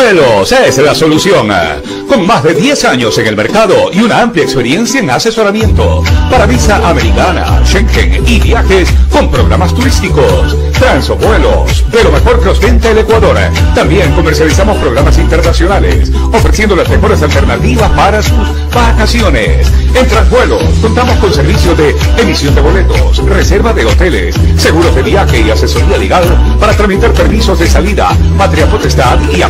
Transvuelos es la solución. Con más de 10 años en el mercado y una amplia experiencia en asesoramiento para visa americana, Schengen y viajes con programas turísticos. Transvuelos, de lo mejor que ostenta el Ecuador. También comercializamos programas internacionales, ofreciendo las mejores alternativas para sus vacaciones. En Transvuelos contamos con servicios de emisión de boletos, reserva de hoteles, seguros de viaje y asesoría legal para tramitar permisos de salida, patria potestad y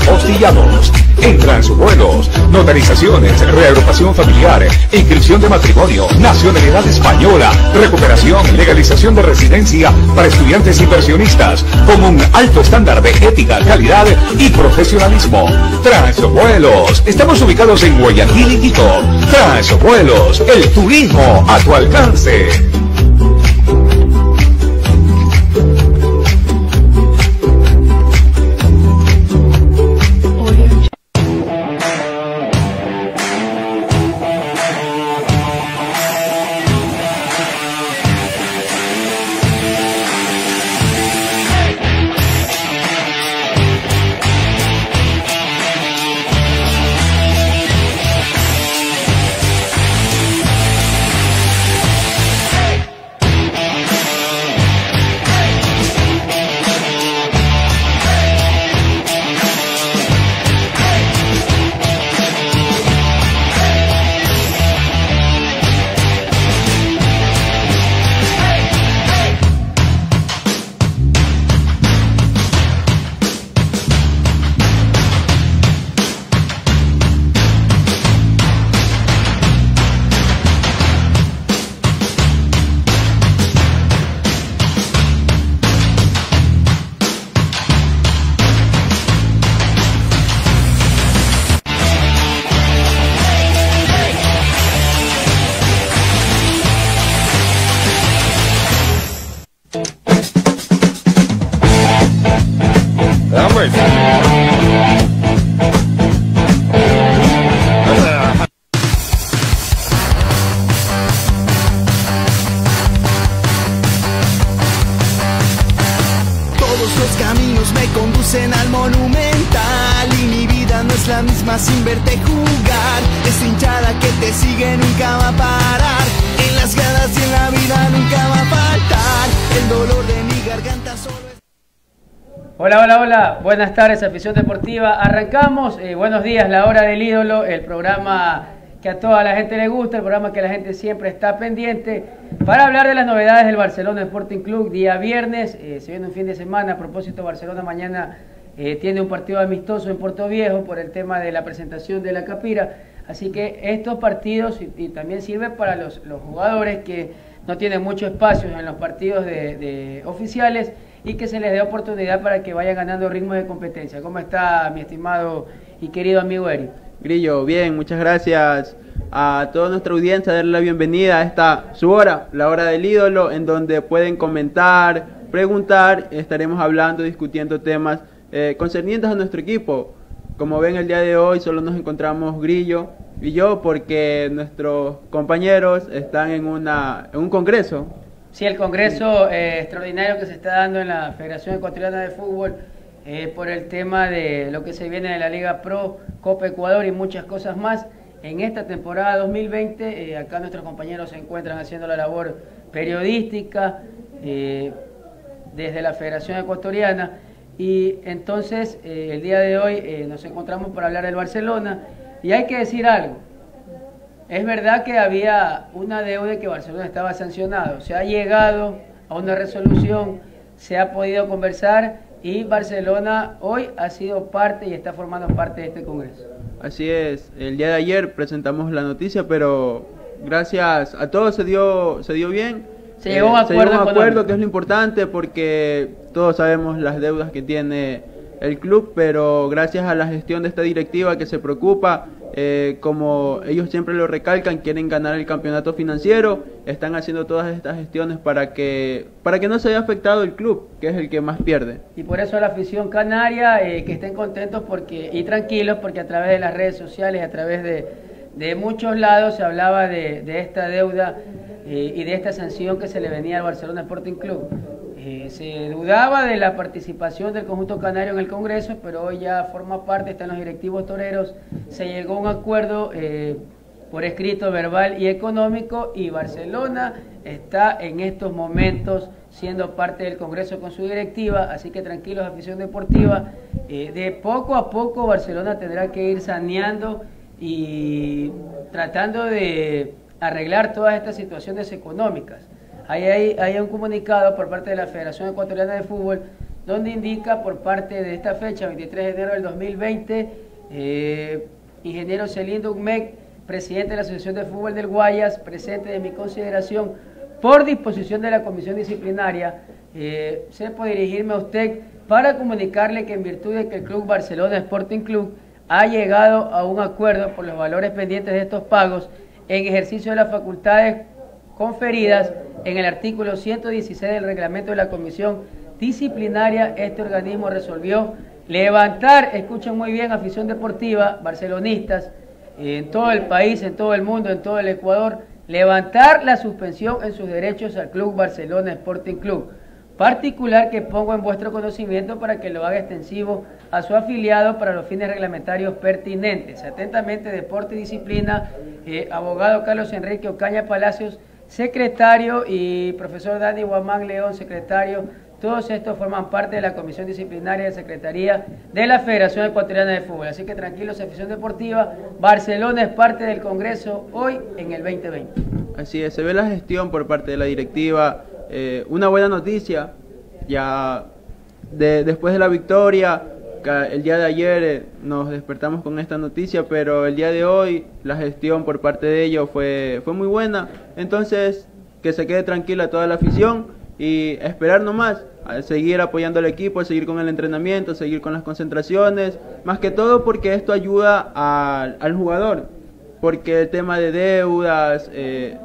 apostillados. En Transvuelos, notarizaciones, reagrupación familiar, inscripción de matrimonio, nacionalidad española, recuperación, legalización de residencia para estudiantes inversionistas, con un alto estándar de ética, calidad y profesionalismo. Transvuelos, estamos ubicados en Guayaquil y Quito. Transvuelos, el turismo a tu alcance. Buenas tardes, afición deportiva. Arrancamos. eh, buenos días, la hora del ídolo, el programa que a toda la gente le gusta, el programa que la gente siempre está pendiente, para hablar de las novedades del Barcelona Sporting Club. Día viernes, eh, se viene un fin de semana. A propósito, Barcelona mañana eh, tiene un partido amistoso en Puerto Viejo por el tema de la presentación de la Capira. Así que estos partidos y, también sirve para los, jugadores que no tienen mucho espacio en los partidos de oficiales y que se les dé oportunidad para que vayan ganando ritmos de competencia. ¿Cómo está mi estimado y querido amigo Eri? Grillo, bien, muchas gracias a toda nuestra audiencia, darle la bienvenida a esta su hora, la hora del ídolo, en donde pueden comentar, preguntar, estaremos hablando, discutiendo temas eh, concernientes a nuestro equipo. Como ven el día de hoy solo nos encontramos Grillo y yo porque nuestros compañeros están en, una, en un congreso. Sí, el congreso eh, extraordinario que se está dando en la Federación Ecuatoriana de Fútbol eh, por el tema de lo que se viene de la Liga Pro, Copa Ecuador y muchas cosas más. En esta temporada 2020, eh, acá nuestros compañeros se encuentran haciendo la labor periodística eh, desde la Federación Ecuatoriana y entonces el día de hoy nos encontramos para hablar del Barcelona y hay que decir algo. Es verdad que había una deuda que Barcelona estaba sancionado. Se ha llegado a una resolución, se ha podido conversar y Barcelona hoy ha sido parte y está formando parte de este Congreso. Así es, el día de ayer presentamos la noticia, pero gracias a todos se dio, se dio bien. Se llegó a un se llegó acuerdo a un acuerdo que es lo importante porque todos sabemos las deudas que tiene el club, pero gracias a la gestión de esta directiva que se preocupa, eh, como ellos siempre lo recalcan, quieren ganar el campeonato financiero, están haciendo todas estas gestiones para que, para que no se vea afectado el club, que es el que más pierde. Y por eso la afición canaria, eh, que estén contentos porque y tranquilos, porque a través de las redes sociales, a través de, de muchos lados se hablaba de, de esta deuda eh, y de esta sanción que se le venía al Barcelona Sporting Club. Eh, se dudaba de la participación del conjunto canario en el Congreso, pero hoy ya forma parte, están los directivos toreros, se llegó a un acuerdo eh, por escrito, verbal y económico y Barcelona está en estos momentos siendo parte del Congreso con su directiva, así que tranquilos, afición deportiva, de poco a poco Barcelona tendrá que ir saneando y tratando de arreglar todas estas situaciones económicas. Hay, hay, un comunicado por parte de la Federación Ecuatoriana de Fútbol donde indica por parte de esta fecha, 23 de enero del 2020, eh, ingeniero Celindo Umec, presidente de la Asociación de Fútbol del Guayas, presente de mi consideración, por disposición de la Comisión Disciplinaria, eh, sepo dirigirme a usted para comunicarle que en virtud de que el Club Barcelona Sporting Club ha llegado a un acuerdo por los valores pendientes de estos pagos en ejercicio de las facultades conferidas en el artículo 116 del reglamento de la Comisión Disciplinaria, este organismo resolvió levantar, escuchen muy bien, afición deportiva, barcelonistas, en todo el país, en todo el mundo, en todo el Ecuador, levantar la suspensión en sus derechos al Club Barcelona Sporting Club. Particular que pongo en vuestro conocimiento para que lo haga extensivo a su afiliado para los fines reglamentarios pertinentes. Atentamente, Deporte y Disciplina, eh, abogado Carlos Enrique Ocaña Palacios, secretario, y profesor Dani Guamán León, secretario. Todos estos forman parte de la Comisión Disciplinaria de Secretaría de la Federación Ecuatoriana de Fútbol. Así que tranquilos, afición deportiva. Barcelona es parte del Congreso hoy en el 2020. Así es, se ve la gestión por parte de la directiva. Eh, una buena noticia, ya después de la victoria, el día de ayer eh, nos despertamos con esta noticia, pero el día de hoy la gestión por parte de ellos fue, fue muy buena. Entonces, que se quede tranquila toda la afición y esperar nomás, seguir apoyando al equipo, seguir con el entrenamiento, seguir con las concentraciones, más que todo porque esto ayuda al jugador, porque el tema de deudas, eh,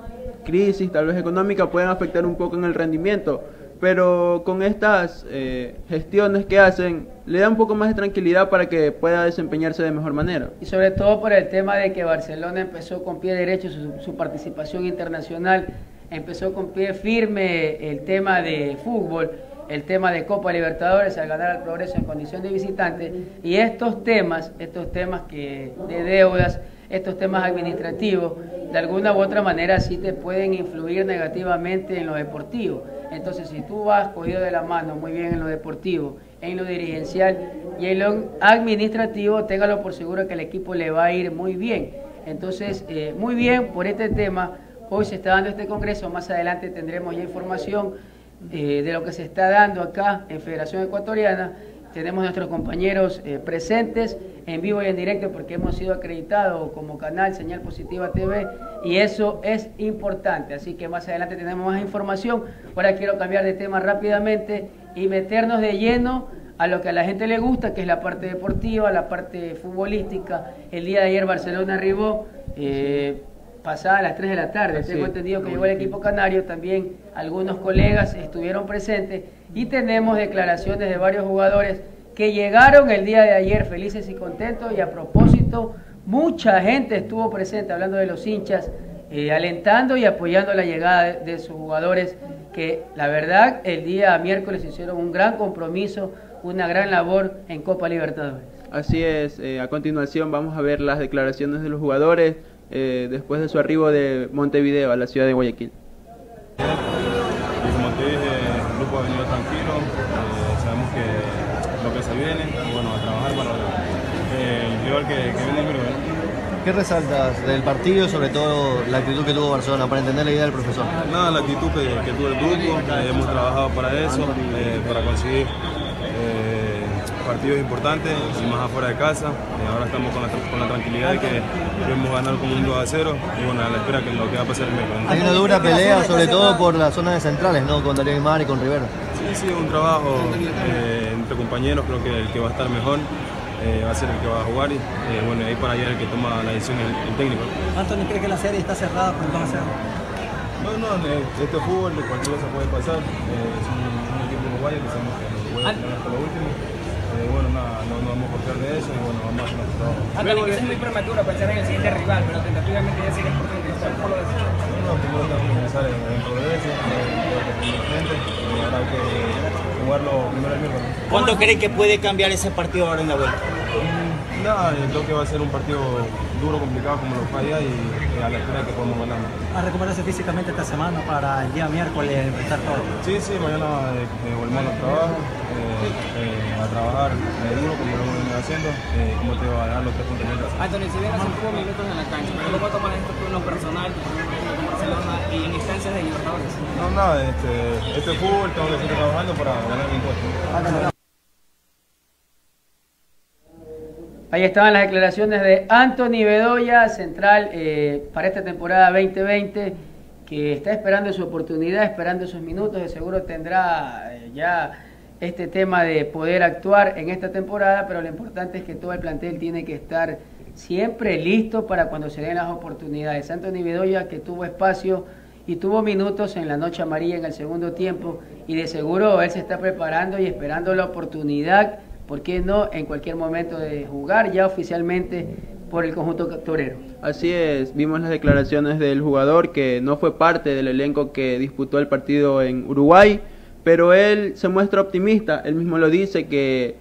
crisis tal vez económica pueden afectar un poco en el rendimiento pero con estas eh, gestiones que hacen le da un poco más de tranquilidad para que pueda desempeñarse de mejor manera. Y sobre todo por el tema de que Barcelona empezó con pie derecho su, participación internacional, empezó con pie firme el tema de fútbol, el tema de Copa Libertadores al ganar al progreso en condición de visitante y estos temas, estos temas que de deudas, estos temas administrativos, de alguna u otra manera sí te pueden influir negativamente en lo deportivo. Entonces, si tú vas cogido de la mano muy bien en lo deportivo, en lo dirigencial y en lo administrativo, téngalo por seguro que el equipo le va a ir muy bien. Entonces, eh, muy bien por este tema. Hoy se está dando este congreso, más adelante tendremos ya información eh, de lo que se está dando acá en Federación Ecuatoriana tenemos nuestros compañeros eh, presentes en vivo y en directo porque hemos sido acreditados como canal Señal Positiva TV y eso es importante. Así que más adelante tenemos más información. Ahora quiero cambiar de tema rápidamente y meternos de lleno a lo que a la gente le gusta, que es la parte deportiva, la parte futbolística. El día de ayer Barcelona arribó. Eh, pasada a las 3 de la tarde. Tengo entendido que llegó el equipo canario, también algunos colegas estuvieron presentes y tenemos declaraciones de varios jugadores que llegaron el día de ayer felices y contentos y a propósito, mucha gente estuvo presente hablando de los hinchas, eh, alentando y apoyando la llegada de, sus jugadores que la verdad el día miércoles hicieron un gran compromiso, una gran labor en Copa Libertadores. Así es, eh, a continuación vamos a ver las declaraciones de los jugadores. Eh, después de su arribo de Montevideo a la ciudad de Guayaquil. Como te dije, el grupo ha venido tranquilo, eh, sabemos que lo que se viene, bueno, a trabajar para eh, el rival que, que viene en ¿Qué resaltas del partido, sobre todo la actitud que tuvo Barcelona, para entender la idea del profesor? Nada, la actitud que, que tuvo el grupo, hemos trabajado para eso, para conseguir partidos importantes y más afuera de casa. Eh, ahora estamos con la, con la tranquilidad de que podemos ganar con un 2 a 0 y bueno, a la espera que lo que va a pasar en México. Hay una dura pelea, sobre todo por las zonas de centrales, ¿no? Con Darío Mar y con Rivero. Sí, sí, un trabajo eh, entre compañeros, creo que el que va a estar mejor. Eh, va a ser el que va a jugar y bueno, ahí para allá el que toma la decisión el, el técnico. Antonio, ¿cree que la serie está cerrada con 2 a 0? No, no, este fútbol cualquier cosa puede pasar. es un, un equipo uruguayo que sabemos que puede ganar hasta lo último. Eh, bueno, nada, no, no vamos a cortar de eso y bueno, vamos a hacer nuestro trabajo. Que es muy prematuro pensar en el siguiente rival, pero tentativamente ya sería importante. ¿Cómo lo decís? No, primero tenemos que pensar en, progreso, frente, y ahora que jugarlo primero el miércoles. ¿Cuánto cree que puede cambiar ese partido ahora en la vuelta? Mm, Nada, eh, creo que va a ser un partido duro, complicado como lo fue allá y eh, a la espera que podemos ganar. a recuperarse físicamente esta semana para el día miércoles empezar todo. Sí, sí, mañana eh, eh, volvemos al trabajo, eh, eh, a trabajar eh, duro como lo hemos venido haciendo, eh, como te va a dar los tres puntos. Anthony, si hace pocos minutos en la cancha, ¿cómo tomas esto tú en lo personal, con Barcelona y en instancias de Libertadores? No, nada, este, este es fútbol, tengo que seguir trabajando para ganar mi puesto. Ahí estaban las declaraciones de Anthony Bedoya, central eh, para esta temporada 2020, que está esperando su oportunidad, esperando sus minutos, de seguro tendrá eh, ya este tema de poder actuar en esta temporada, pero lo importante es que todo el plantel tiene que estar siempre listo para cuando se den las oportunidades. Anthony Bedoya que tuvo espacio y tuvo minutos en la noche amarilla en el segundo tiempo y de seguro él se está preparando y esperando la oportunidad ¿por qué no en cualquier momento de jugar ya oficialmente por el conjunto torero? Así es, vimos las declaraciones del jugador que no fue parte del elenco que disputó el partido en Uruguay, pero él se muestra optimista, él mismo lo dice que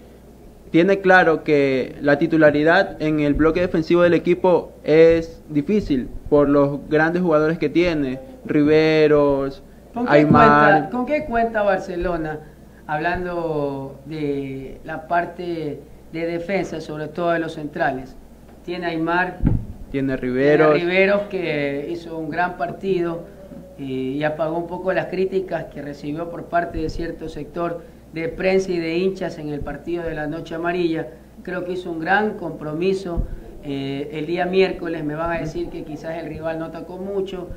tiene claro que la titularidad en el bloque defensivo del equipo es difícil por los grandes jugadores que tiene, Riveros, ¿Con qué, Aymar. cuenta, ¿Con qué cuenta Barcelona hablando de la parte de defensa, sobre todo de los centrales? Tiene Aymar, Tiene tiene Riveros, Riveros que hizo un gran partido y apagó un poco las críticas que recibió por parte de cierto sector de prensa y de hinchas en el partido de la Noche Amarilla. Creo que hizo un gran compromiso. Eh, el día miércoles me van a decir que quizás el rival no atacó mucho,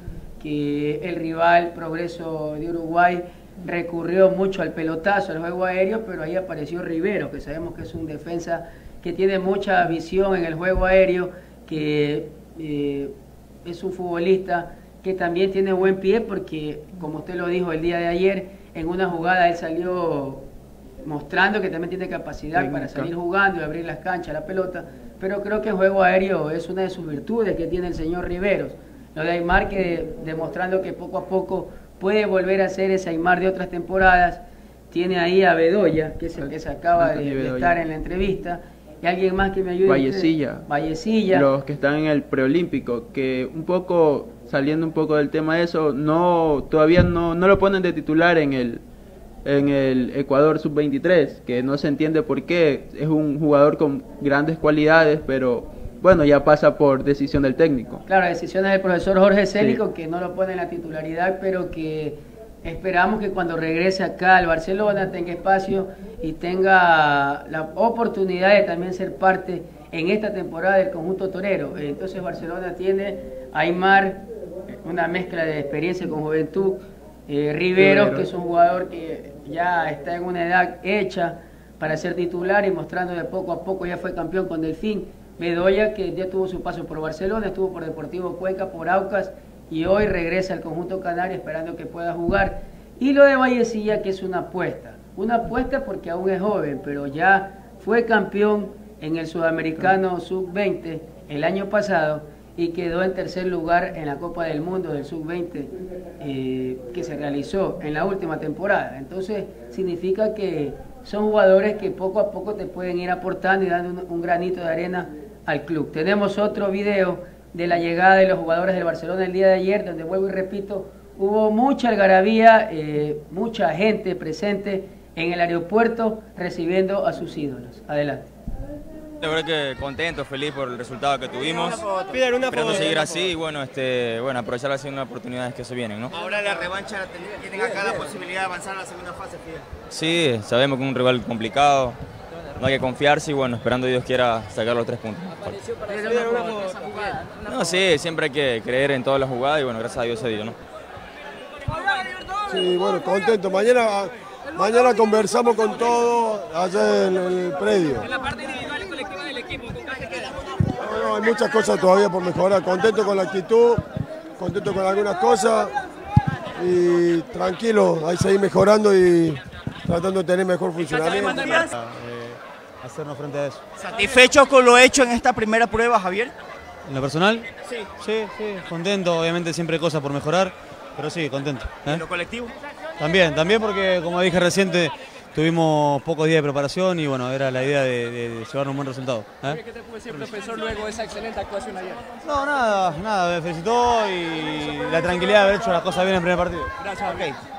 que el rival Progreso de Uruguay recurrió mucho al pelotazo, al juego aéreo, pero ahí apareció Rivero, que sabemos que es un defensa que tiene mucha visión en el juego aéreo, que eh, es un futbolista que también tiene buen pie, porque como usted lo dijo el día de ayer, en una jugada él salió mostrando que también tiene capacidad Técnica. para salir jugando y abrir las canchas, la pelota, pero creo que el juego aéreo es una de sus virtudes que tiene el señor Riveros. Lo de Aymar que demostrando que poco a poco puede volver a ser ese Aymar de otras temporadas. Tiene ahí a Bedoya, que es el que se acaba de, estar en la entrevista. Y alguien más que me ayude. Vallecilla. Vallecilla. los que están en el preolímpico, que un poco, saliendo un poco del tema de eso, no todavía no, no lo ponen de titular en el, en el Ecuador sub-23, que no se entiende por qué, es un jugador con grandes cualidades, pero bueno, ya pasa por decisión del técnico. Claro, decisiones del profesor Jorge Célico, que no lo pone en la titularidad, pero que esperamos que cuando regrese acá al Barcelona tenga espacio y tenga la oportunidad de también ser parte en esta temporada del conjunto torero. Entonces Barcelona tiene a Aymar, una mezcla de experiencia con juventud, eh, Riveros, que es un jugador que ya está en una edad hecha para ser titular y mostrando de poco a poco ya fue campeón con Delfín. Bedoya, que ya tuvo su paso por Barcelona, estuvo por Deportivo Cuenca, por Aucas y hoy regresa al conjunto canario esperando que pueda jugar. Y lo de Vallecilla, que es una apuesta. Una apuesta porque aún es joven, pero ya fue campeón en el Sudamericano Sub-20 el año pasado y quedó en tercer lugar en la Copa del Mundo del Sub-20 eh, que se realizó en la última temporada. Entonces significa que son jugadores que poco a poco te pueden ir aportando y dando un, un granito de arena al club. Tenemos otro video de la llegada de los jugadores del Barcelona el día de ayer, donde vuelvo y repito, hubo mucha algarabía, eh, mucha gente presente en el aeropuerto recibiendo a sus ídolos. Adelante. La verdad que contento, feliz por el resultado que tuvimos. Piden una Esperando foto. seguir así y bueno, este, bueno, aprovechar las segundas oportunidades que se vienen, ¿no? Ahora la revancha la tienen acá la posibilidad de avanzar a la segunda fase, Fidel. Sí, sabemos que es un rival complicado, no hay que confiarse y bueno, esperando Dios quiera sacar los tres puntos. No, sí, siempre hay que creer en todas las jugadas y bueno, gracias a Dios se dio, ¿no? Sí, bueno, contento. Mañana, mañana conversamos con todo allá en el predio. En la parte individual y colectiva del equipo, ¿con qué no, hay muchas cosas todavía por mejorar. Contento con la actitud, contento con algunas cosas y tranquilo, ahí seguir mejorando y tratando de tener mejor funcionamiento. Hacernos frente a eso. ¿Satisfechos con lo hecho en esta primera prueba, Javier? ¿En lo personal? Sí. Sí, sí, contento, obviamente siempre hay cosas por mejorar, pero sí, contento. ¿eh? ¿En lo colectivo? También, también porque como dije reciente, tuvimos pocos días de preparación y bueno, era la idea de, de- de llevar un buen resultado. ¿eh? ¿Qué te puede decir, profesor, luego de esa excelente actuación ayer? No, nada, nada, me felicitó y la tranquilidad de haber hecho las cosas bien en el primer partido. Gracias,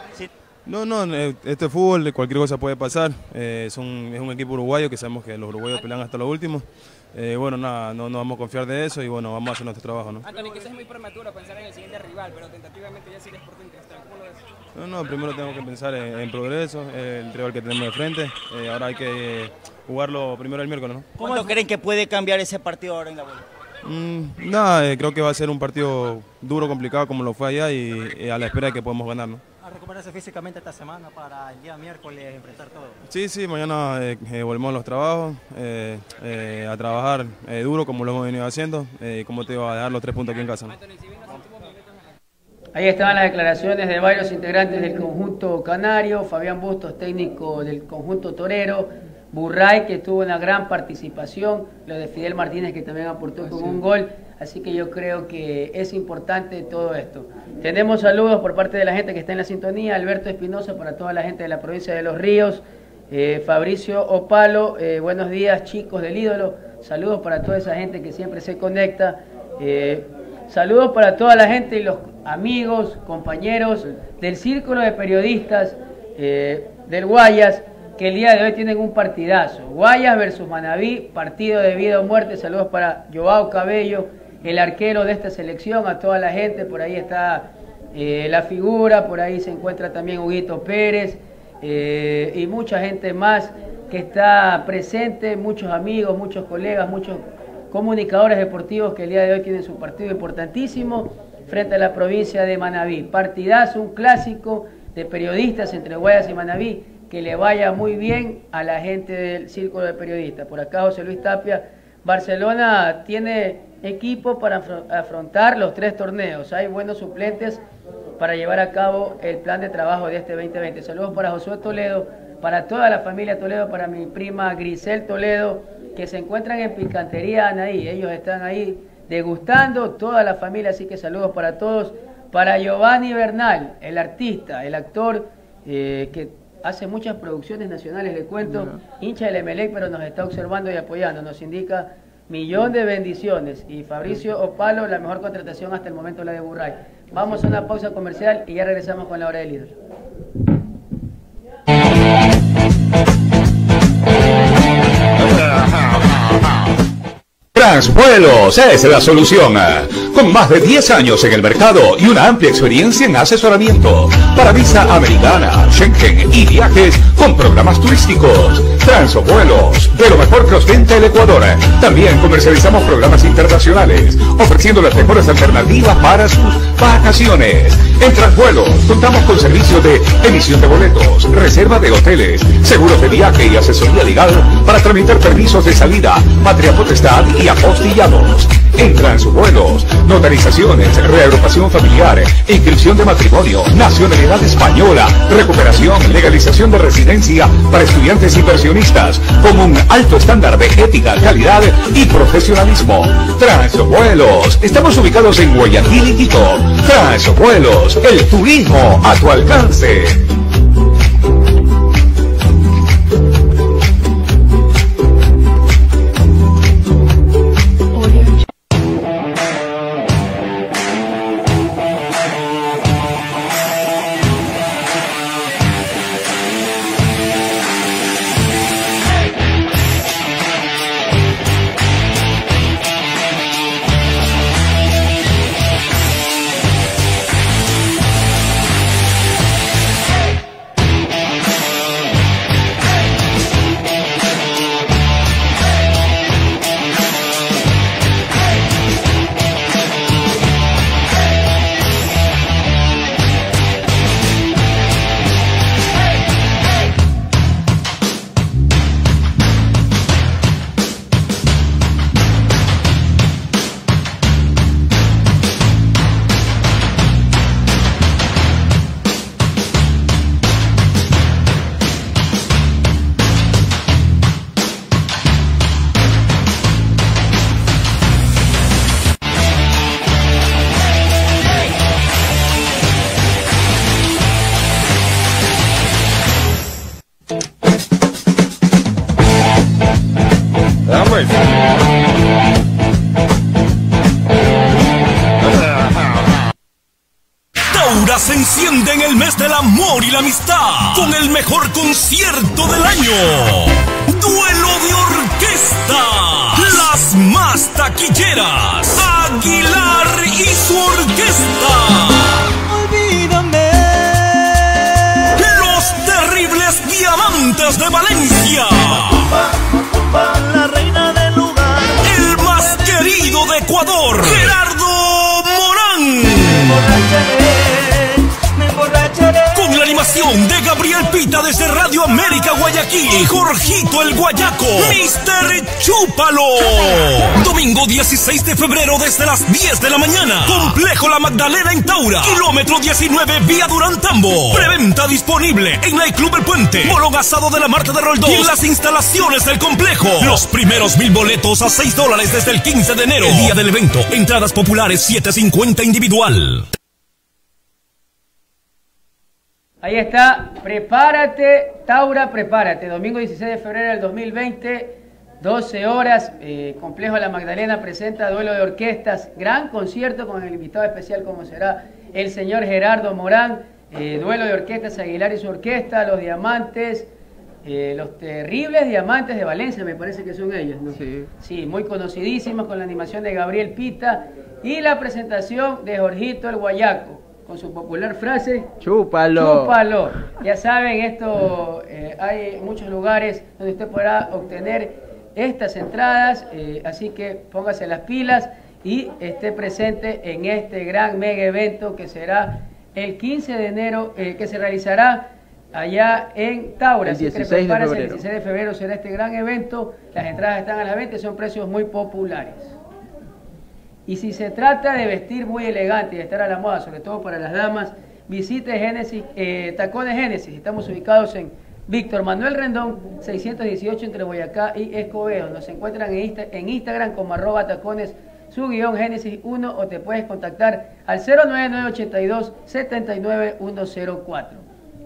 No, no, eh, este fútbol, cualquier cosa puede pasar. Eh, es un equipo uruguayo que sabemos que los uruguayos pelean hasta lo último. Eh, bueno, nada, no, no vamos a confiar de eso y bueno, vamos a hacer nuestro trabajo, ¿no? Anthony, quizás es muy prematuro pensar en el siguiente rival, pero tentativamente ya Sporting Cristal. ¿Cómo lo ves? No, no, primero tenemos que pensar en, en progreso, el rival que tenemos de frente. Eh, ahora hay que eh, jugarlo primero el miércoles, ¿no? ¿Cuánto creen que puede cambiar ese partido ahora en la vuelta? Mm, nada, eh, creo que va a ser un partido duro, complicado como lo fue allá y, y a la espera de que podamos ganar, ¿no? A recuperarse físicamente esta semana para el día miércoles enfrentar todo. Sí, sí, mañana eh, eh, volvemos a los trabajos, eh, eh, a trabajar eh, duro como lo hemos venido haciendo eh, y como te iba a dejar los tres puntos aquí en casa. ¿no? Ahí estaban las declaraciones de varios integrantes del conjunto canario, Fabián Bustos, técnico del conjunto torero, Burray, que tuvo una gran participación, lo de Fidel Martínez, que también aportó con un gol, así que yo creo que es importante todo esto. Tenemos saludos por parte de la gente que está en la sintonía, Alberto Espinosa, para toda la gente de la provincia de Los Ríos, eh, Fabricio Opalo, eh, buenos días chicos del ídolo, saludos para toda esa gente que siempre se conecta. eh, Saludos para toda la gente y los amigos, compañeros del círculo de periodistas del Guayas, que el día de hoy tienen un partidazo. Guayas versus Manabí, partido de vida o muerte. Saludos para Joao Cabello, el arquero de esta selección, a toda la gente. Por ahí está eh, la figura, por ahí se encuentra también Huguito Pérez eh, y mucha gente más que está presente, muchos amigos, muchos colegas, muchos comunicadores deportivos que el día de hoy tienen su partido importantísimo frente a la provincia de Manabí. Partidazo, un clásico de periodistas entre Guayas y Manabí, que le vaya muy bien a la gente del círculo de periodistas. Por acá José Luis Tapia, Barcelona tiene equipo para afro- afrontar los tres torneos. Hay buenos suplentes para llevar a cabo el plan de trabajo de este 2020. Saludos para Josué Toledo, para toda la familia Toledo, para mi prima Grisel Toledo, que se encuentran en Picantería Anaí. Ellos están ahí degustando, toda la familia, así que saludos para todos. Para Giovanni Bernal, el artista, el actor eh, que hace muchas producciones nacionales, le cuento, hincha del Emelec, pero nos está observando y apoyando, nos indica millón de bendiciones. Y Fabricio Opalo, la mejor contratación hasta el momento, la de Burray. Vamos a una pausa comercial y ya regresamos con la hora del líder. Transvuelos es la solución. Con más de 10 años en el mercado y una amplia experiencia en asesoramiento para visa americana, Schengen y viajes con programas turísticos. Transvuelos, de lo mejor que ostenta el Ecuador. También comercializamos programas internacionales, ofreciendo las mejores alternativas para sus vacaciones. En Transvuelos contamos con servicios de emisión de boletos, reserva de hoteles, seguros de viaje y asesoría legal para tramitar permisos de salida, patria potestad y apostillados. En Transvuelos, notarizaciones, reagrupación familiar, inscripción de matrimonio, nacionalidad española, recuperación, legalización de residencia para estudiantes inversionistas, con un alto estándar de ética, calidad y profesionalismo. Transvuelos, estamos ubicados en Guayaquil y Quito. Transvuelos, el turismo a tu alcance. Amistad con el mejor concierto del año. Duelo de orquesta. Las más taquilleras. Aguilar y su orquesta. La de Gabriel Pita desde Radio América Guayaquil y Jorgito el Guayaco, Mister Chúpalo. Domingo 16 de febrero desde las 10 de la mañana. Complejo La Magdalena en Taura. Kilómetro 19 vía Durantambo. Preventa disponible en Nightclub El Puente. Bolón asado de la Marta de Roldós. Y en las instalaciones del complejo. Los primeros mil boletos a 6 dólares desde el 15 de enero. El día del evento. Entradas populares 7.50 individual. Ahí está, prepárate, Taura, prepárate. Domingo 16 de febrero del 2020, 12 horas, eh, Complejo La Magdalena presenta duelo de orquestas, gran concierto con el invitado especial como será el señor Gerardo Morán, eh, duelo de orquestas Aguilar y su orquesta, los diamantes, eh, los terribles diamantes de Valencia, me parece que son ellos, ¿no? Sí. Sí, muy conocidísimos con la animación de Gabriel Pita y la presentación de Jorgito el Guayaco, con su popular frase, Chúpalo. Chúpalo. Ya saben, esto eh, hay muchos lugares donde usted podrá obtener estas entradas, eh, así que póngase las pilas y esté presente en este gran mega evento que será el 15 de enero, eh, que se realizará allá en Taura. El Así que 16 de febrero. El 16 de febrero será este gran evento. Las entradas están a la venta y son precios muy populares. Y si se trata de vestir muy elegante y estar a la moda, sobre todo para las damas, visite Génesis, eh, Tacones Génesis. Estamos ubicados en Víctor Manuel Rendón, 618 entre Boyacá y Escobedo. Nos encuentran en, en Instagram como arroba tacones su guion Génesis 1 o te puedes contactar al 09982 79104.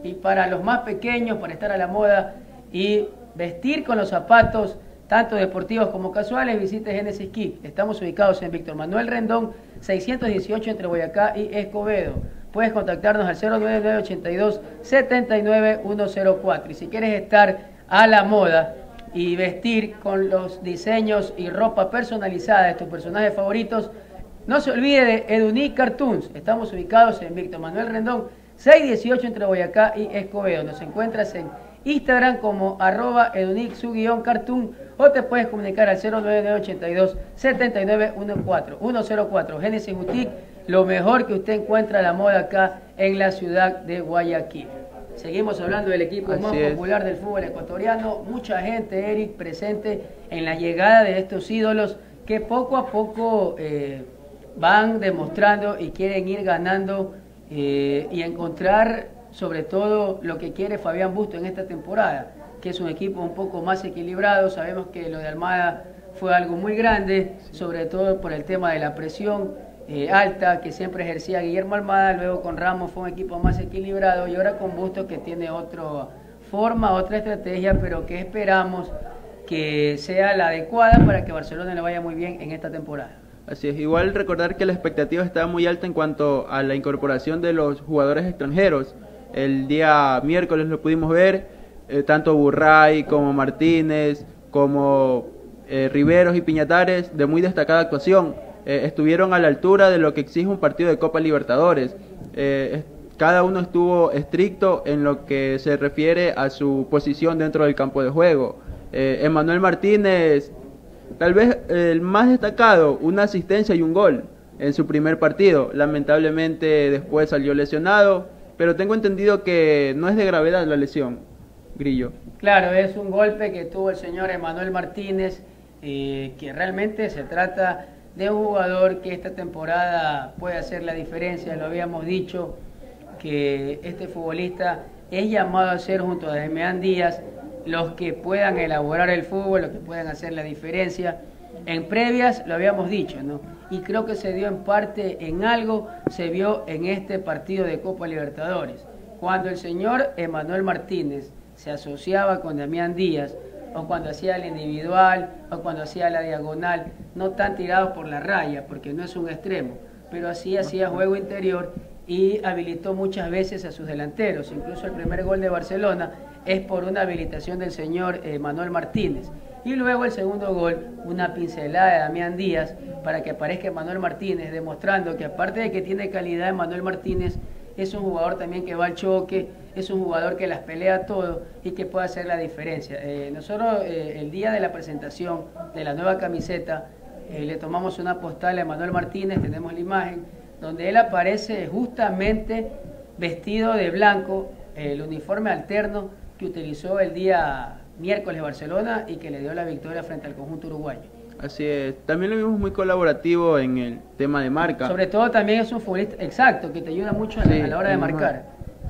Y para los más pequeños, para estar a la moda y vestir con los zapatos, tanto deportivos como casuales, visite Genesis Kick. Estamos ubicados en Víctor Manuel Rendón, 618 entre Boyacá y Escobedo. Puedes contactarnos al 09982 79104. Y si quieres estar a la moda y vestir con los diseños y ropa personalizada de tus personajes favoritos, no se olvide de Edunic Cartoons. Estamos ubicados en Víctor Manuel Rendón, 618 entre Boyacá y Escobedo. Nos encuentras en Instagram como arroba edunic su guion cartoon o te puedes comunicar al 09982 7914 104 Genesis Boutique, lo mejor que usted encuentra a la moda acá en la ciudad de Guayaquil. Seguimos hablando del equipo Así más es. popular del fútbol ecuatoriano. Mucha gente, Eric, presente en la llegada de estos ídolos que poco a poco eh, van demostrando y quieren ir ganando eh, y encontrar sobre todo lo que quiere Fabián Busto en esta temporada, que es un equipo un poco más equilibrado. Sabemos que lo de Almada fue algo muy grande, sobre todo por el tema de la presión eh, alta que siempre ejercía Guillermo Almada, luego con Ramos fue un equipo más equilibrado y ahora con Busto que tiene otra forma, otra estrategia, pero que esperamos que sea la adecuada para que Barcelona le vaya muy bien en esta temporada. Así es, igual recordar que la expectativa está muy alta en cuanto a la incorporación de los jugadores extranjeros. El día miércoles lo pudimos ver, eh, tanto Burray como Martínez, como eh, Riveros y Piñatares, de muy destacada actuación. Eh, estuvieron a la altura de lo que exige un partido de Copa Libertadores. Es- cada uno estuvo estricto en lo que se refiere a su posición dentro del campo de juego. Emanuel Martínez Tal vez el más destacado, una asistencia y un gol en su primer partido. Lamentablemente después salió lesionado, pero tengo entendido que no es de gravedad la lesión, Grillo. Claro, es un golpe que tuvo el señor Emanuel Martínez, eh, que realmente se trata de un jugador que esta temporada puede hacer la diferencia, lo habíamos dicho, que este futbolista es llamado a ser junto a Demián Díaz los que puedan elaborar el fútbol, los que puedan hacer la diferencia. En previas lo habíamos dicho, ¿no? Y creo que se dio en parte en algo, se vio en este partido de Copa Libertadores. Cuando el señor Emanuel Martínez se asociaba con Damián Díaz, o cuando hacía el individual, o cuando hacía la diagonal, no tan tirados por la raya, porque no es un extremo, pero así hacía juego interior y habilitó muchas veces a sus delanteros. Incluso el primer gol de Barcelona es por una habilitación del señor eh, Manuel Martínez. Y luego el segundo gol, una pincelada de Damián Díaz para que aparezca Manuel Martínez, demostrando que aparte de que tiene calidad, Manuel Martínez es un jugador también que va al choque, es un jugador que las pelea todo y que puede hacer la diferencia. Eh, nosotros eh, el día de la presentación de la nueva camiseta le tomamos una postal a Manuel Martínez, tenemos la imagen, donde él aparece justamente vestido de blanco, el uniforme alterno que utilizó el día miércoles Barcelona y que le dio la victoria frente al conjunto uruguayo. Así es, también lo vimos muy colaborativo en el tema de marca. Sobre todo también es un futbolista exacto, que te ayuda mucho a, la, hora de marcar.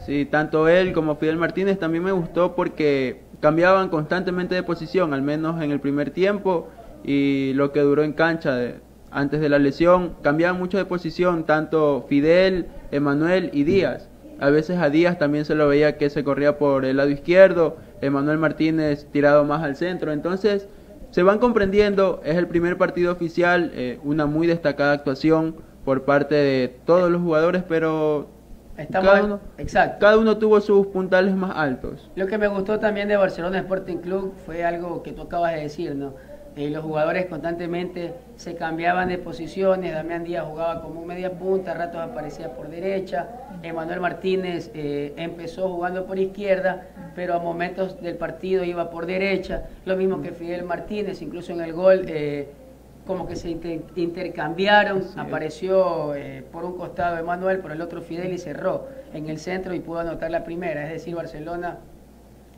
Sí, tanto él como Fidel Martínez también me gustó porque cambiaban constantemente de posición, al menos en el primer tiempo y lo que duró en cancha antes de la lesión. Cambiaban mucho de posición, tanto Fidel, Emanuel y Díaz. A veces a Díaz también se lo veía que se corría por el lado izquierdo, Emanuel Martínez tirado más al centro. Entonces, se van comprendiendo, es el primer partido oficial, eh, una muy destacada actuación por parte de todos los jugadores, pero cada, uno, exacto. cada uno tuvo sus puntales más altos. Lo que me gustó también de Barcelona Sporting Club fue algo que tú acabas de decir, ¿no? Eh, los jugadores constantemente se cambiaban de posiciones, Damián Díaz jugaba como media punta, a ratos aparecía por derecha, Emanuel Martínez eh, empezó jugando por izquierda, pero a momentos del partido iba por derecha, lo mismo que Fidel Martínez, incluso en el gol eh, como que se intercambiaron, apareció por un costado Emanuel, por el otro Fidel y cerró en el centro y pudo anotar la primera, es decir, Barcelona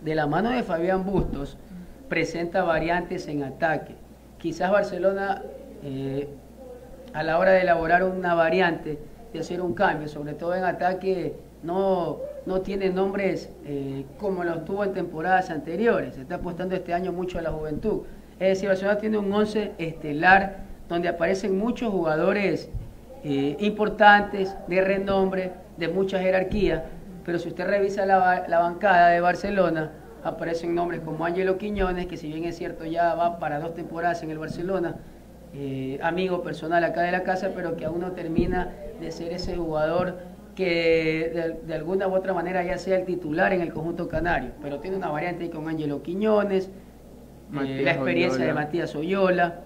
de la mano de Fabián Bustos, presenta variantes en ataque. Quizás Barcelona, eh, a la hora de elaborar una variante, de hacer un cambio, sobre todo en ataque, no, no tiene nombres eh, como los tuvo en temporadas anteriores. Se está apostando este año mucho a la juventud. Es decir, Barcelona tiene un 11 estelar donde aparecen muchos jugadores eh, importantes, de renombre, de mucha jerarquía, pero si usted revisa la, la bancada de Barcelona, aparecen nombres como Ángelo Quiñones, que si bien es cierto ya va para dos temporadas en el Barcelona, eh, amigo personal acá de la casa, pero que aún no termina de ser ese jugador que de, alguna u otra manera ya sea el titular en el conjunto canario, pero tiene una variante ahí con Ángelo Quiñones, eh, la experiencia de Matías Oyola,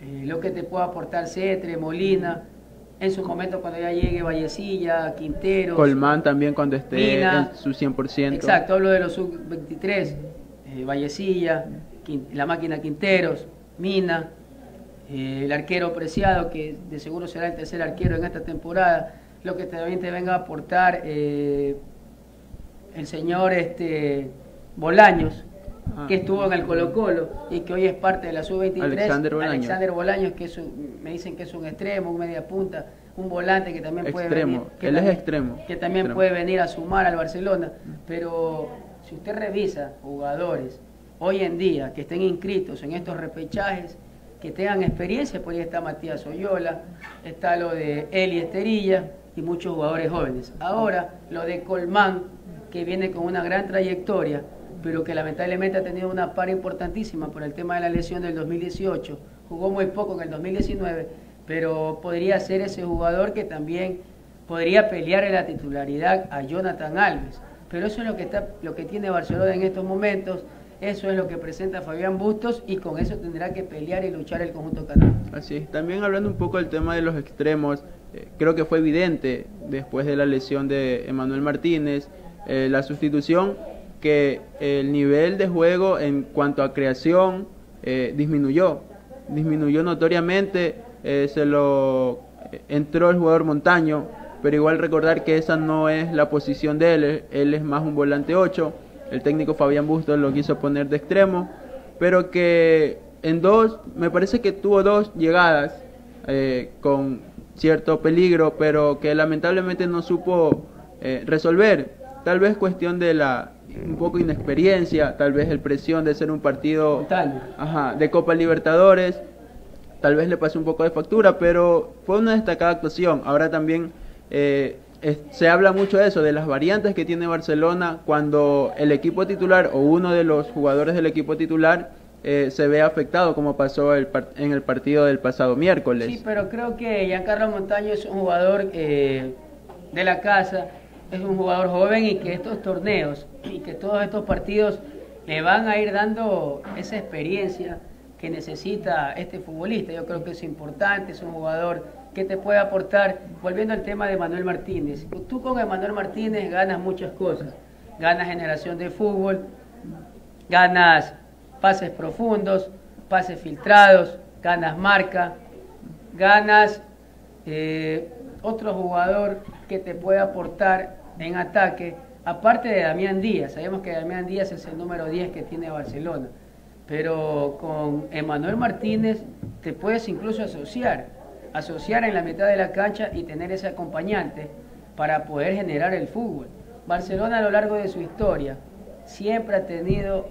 eh, lo que te puede aportar Cetre, Molina, en su momento cuando ya llegue Vallecilla, Quintero. Colmán también cuando esté en su 100%. Exacto, hablo de los sub-23, eh, Vallecilla, la máquina Quinteros, Mina, eh, el arquero Preciado, que de seguro será el tercer arquero en esta temporada, lo que también te venga a aportar eh, el señor este, Bolaños, Ah. que estuvo en el Colo Colo y que hoy es parte de la sub-23. Alexander Bolaños. Alexander Bolaños, que me dicen que es un extremo, un media punta, un volante que también puede venir. Que Él es extremo. Que también puede venir a sumar al Barcelona. Pero si usted revisa jugadores hoy en día que estén inscritos en estos repechajes, que tengan experiencia, por ahí está Matías Oyola, está lo de Eli Esterilla y muchos jugadores jóvenes. Ahora, lo de Colmán, que viene con una gran trayectoria, pero que lamentablemente ha tenido una par importantísima por el tema de la lesión del 2018. Jugó muy poco en el 2019, pero podría ser ese jugador que también podría pelear en la titularidad a Jonathan Alves. Pero eso es lo que, está, lo que tiene Barcelona en estos momentos, eso es lo que presenta Fabián Bustos y con eso tendrá que pelear y luchar el conjunto canario. Así es. También hablando un poco del tema de los extremos, eh, creo que fue evidente después de la lesión de Emanuel Martínez, eh, la sustitución que el nivel de juego en cuanto a creación eh, disminuyó, disminuyó notoriamente, eh, se lo eh, entró el jugador Montaño, pero igual recordar que esa no es la posición de él, él es más un volante 8, el técnico Fabián Bustos lo quiso poner de extremo, pero que en dos, me parece que tuvo dos llegadas con cierto peligro, pero que lamentablemente no supo resolver, tal vez cuestión de la un poco inexperiencia, tal vez el presión de ser un partido ajá, de Copa Libertadores, tal vez le pasó un poco de factura, pero fue una destacada actuación. Ahora también eh, se habla mucho de eso, de las variantes que tiene Barcelona cuando el equipo titular o uno de los jugadores del equipo titular eh, se ve afectado, como pasó el en el partido del pasado miércoles. Sí, pero creo que Giancarlo Montaño es un jugador... Eh de la casa, es un jugador joven y que estos torneos y que todos estos partidos le van a ir dando esa experiencia que necesita este futbolista. Yo creo que es importante, es un jugador que te puede aportar, volviendo al tema de Manuel Martínez. Tú con Emanuel Martínez ganas muchas cosas. Ganas generación de fútbol, ganas pases profundos, pases filtrados, ganas marca, ganas eh, otro jugador que te puede aportar en ataque, aparte de Damián Díaz. Sabemos que Damián Díaz es el número 10 que tiene Barcelona, pero con Emanuel Martínez te puedes incluso asociar, asociar en la mitad de la cancha y tener ese acompañante para poder generar el fútbol. Barcelona a lo largo de su historia siempre ha tenido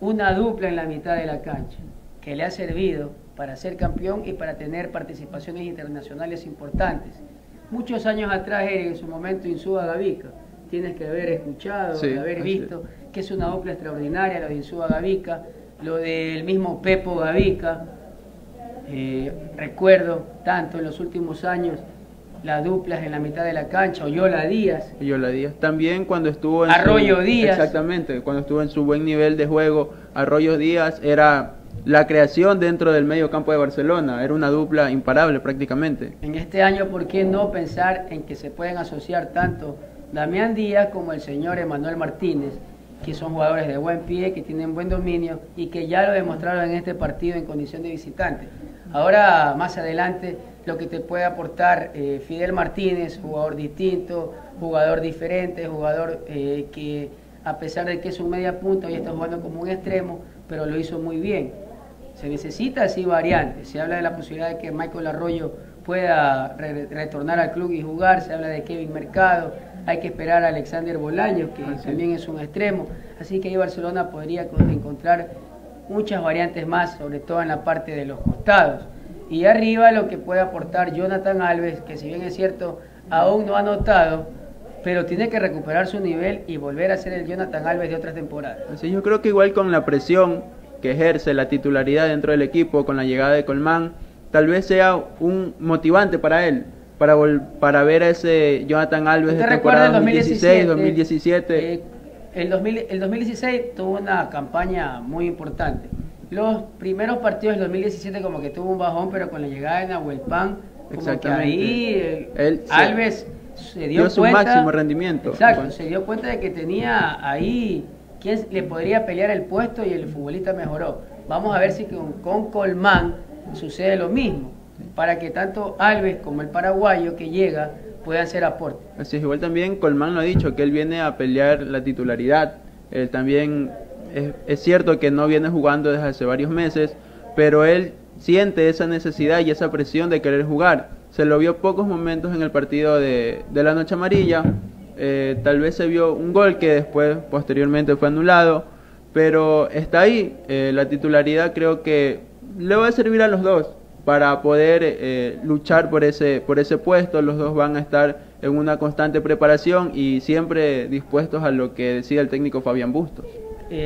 una dupla en la mitad de la cancha que le ha servido para ser campeón y para tener participaciones internacionales importantes. Muchos años atrás, en su momento, Insúa Gavica, tienes que haber escuchado, haber visto que es una dupla extraordinaria, lo de Insúa Gavica, lo del mismo Pepo Gavica. Eh, recuerdo tanto en los últimos años las duplas en la mitad de la cancha, Oyola Díaz. Oyola Díaz. También cuando estuvo en Arroyo Díaz. Exactamente, cuando estuvo en su buen nivel de juego, Arroyo Díaz era la creación dentro del medio campo de Barcelona. Era una dupla imparable prácticamente. En este año, ¿por qué no pensar en que se pueden asociar tanto Damián Díaz como el señor Emanuel Martínez, que son jugadores de buen pie, que tienen buen dominio y que ya lo demostraron en este partido en condición de visitante? Ahora, más adelante, lo que te puede aportar eh, Fidel Martínez, jugador distinto, jugador diferente, jugador eh, que a pesar de que es un media punta y está jugando como un extremo, pero lo hizo muy bien. Se necesita así variantes. Se habla de la posibilidad de que Michael Arroyo pueda retornar al club y jugar. Se habla de Kevin Mercado. Hay que esperar a Alexander Bolaño, que también es un extremo. Así que ahí Barcelona podría encontrar muchas variantes más, sobre todo en la parte de los costados. Y arriba lo que puede aportar Jonathan Alves, que si bien es cierto, aún no ha notado, pero tiene que recuperar su nivel y volver a ser el Jonathan Alves de otras temporadas. Así yo creo que igual con la presión que ejerce la titularidad dentro del equipo con la llegada de Colmán, tal vez sea un motivante para él, para, para ver a ese Jonathan Alves de temporada 2016, 2017. Eh, el, 2000, el 2016 tuvo una campaña muy importante. Los primeros partidos del 2017 como que tuvo un bajón, pero con la llegada de Nahuel Pan, como que ahí eh, Alves se dio, dio su máximo rendimiento. Exacto, se dio cuenta de que tenía ahí quién le podría pelear el puesto y el futbolista mejoró. Vamos a ver si con, Colmán sucede lo mismo, para que tanto Alves como el paraguayo que llega puedan hacer aporte. Así es, igual también Colmán lo ha dicho, que él viene a pelear la titularidad. Él también es, cierto que no viene jugando desde hace varios meses, pero él siente esa necesidad y esa presión de querer jugar. Se lo vio pocos momentos en el partido de la Noche Amarilla, eh, tal vez se vio un gol que después, posteriormente, fue anulado, pero está ahí. Eh, la titularidad creo que le va a servir a los dos para poder eh, luchar por ese, por ese puesto. Los dos van a estar en una constante preparación y siempre dispuestos a lo que decía el técnico Fabián Bustos.